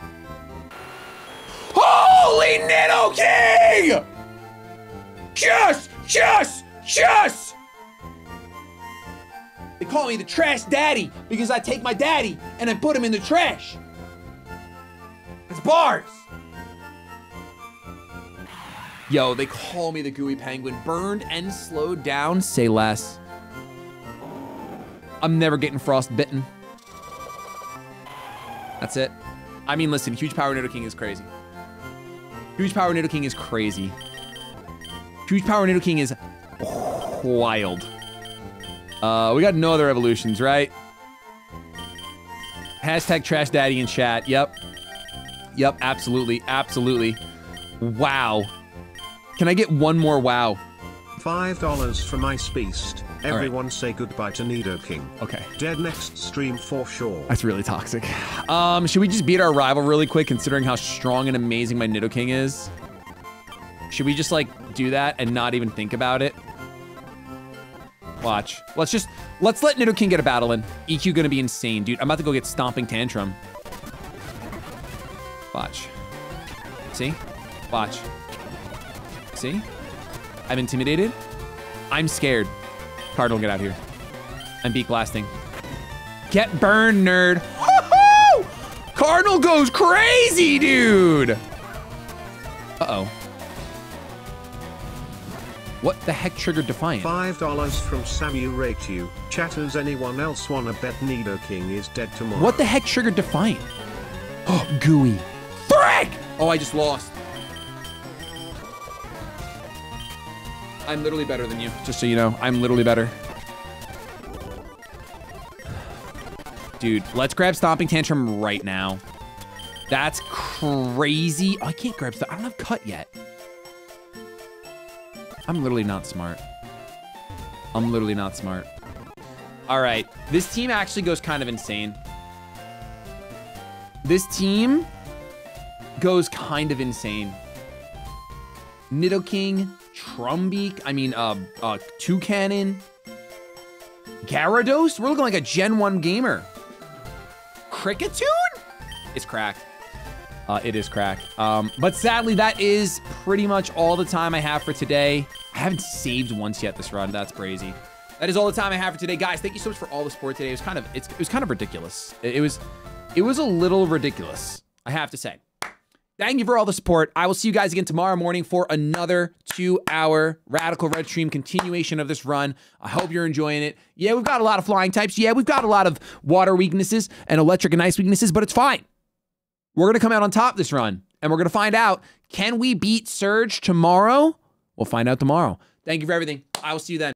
Holy Nidoking! Yes, yes, yes! Call me the trash daddy because I take my daddy and I put him in the trash. It's bars. Yo, they call me the gooey penguin. Burned and slowed down, say less. I'm never getting frostbitten. That's it. I mean, listen, huge power Nidoking is crazy. Huge power Nidoking is crazy. Huge power Nidoking is wild. Uh, we got no other evolutions, right? Hashtag trash daddy in chat. Yep. Yep, absolutely, absolutely. Wow. Can I get one more wow? Five dollars from Ice Beast. Everyone say goodbye to Nidoking. Okay. Dead next stream for sure. That's really toxic. Um, should we just beat our rival really quick, considering how strong and amazing my Nidoking is? Should we just, like, do that and not even think about it? Watch. Let's just, let's let Nidoking get a battle in. EQ gonna be insane, dude. I'm about to go get Stomping Tantrum. Watch. See? Watch. See? I'm intimidated. I'm scared. Cardinal, get out here. I'm beak blasting. Get burned, nerd. Cardinal goes crazy, dude. Uh-oh. What the heck triggered Defiant? Five dollars from Samu Rate You. Chatters anyone else wanna bet Nido King is dead tomorrow? What the heck triggered Defiant? Oh, gooey. Frick! Oh, I just lost. I'm literally better than you, just so you know. I'm literally better. Dude, let's grab Stomping Tantrum right now. That's crazy. Oh, I can't grab stuff. I don't have cut yet. I'm literally not smart. I'm literally not smart. All right. This team actually goes kind of insane. This team goes kind of insane. Nidoking, Trumbeak, I mean, uh, uh, Toucannon, Gyarados. We're looking like a Gen 1 gamer. Kricketune? It's cracked. Uh, it is cracked. Um, but sadly, that is pretty much all the time I have for today. I haven't saved once yet this run. That's crazy. That is all the time I have for today, guys. Thank you so much for all the support today. It was kind of it was kind of ridiculous. It, it was it was a little ridiculous. I have to say. Thank you for all the support. I will see you guys again tomorrow morning for another two-hour Radical Red Stream continuation of this run. I hope you're enjoying it. Yeah, we've got a lot of flying types. Yeah, we've got a lot of water weaknesses and electric and ice weaknesses, but it's fine. We're going to come out on top this run, and we're going to find out, can we beat Surge tomorrow? We'll find out tomorrow. Thank you for everything. I will see you then.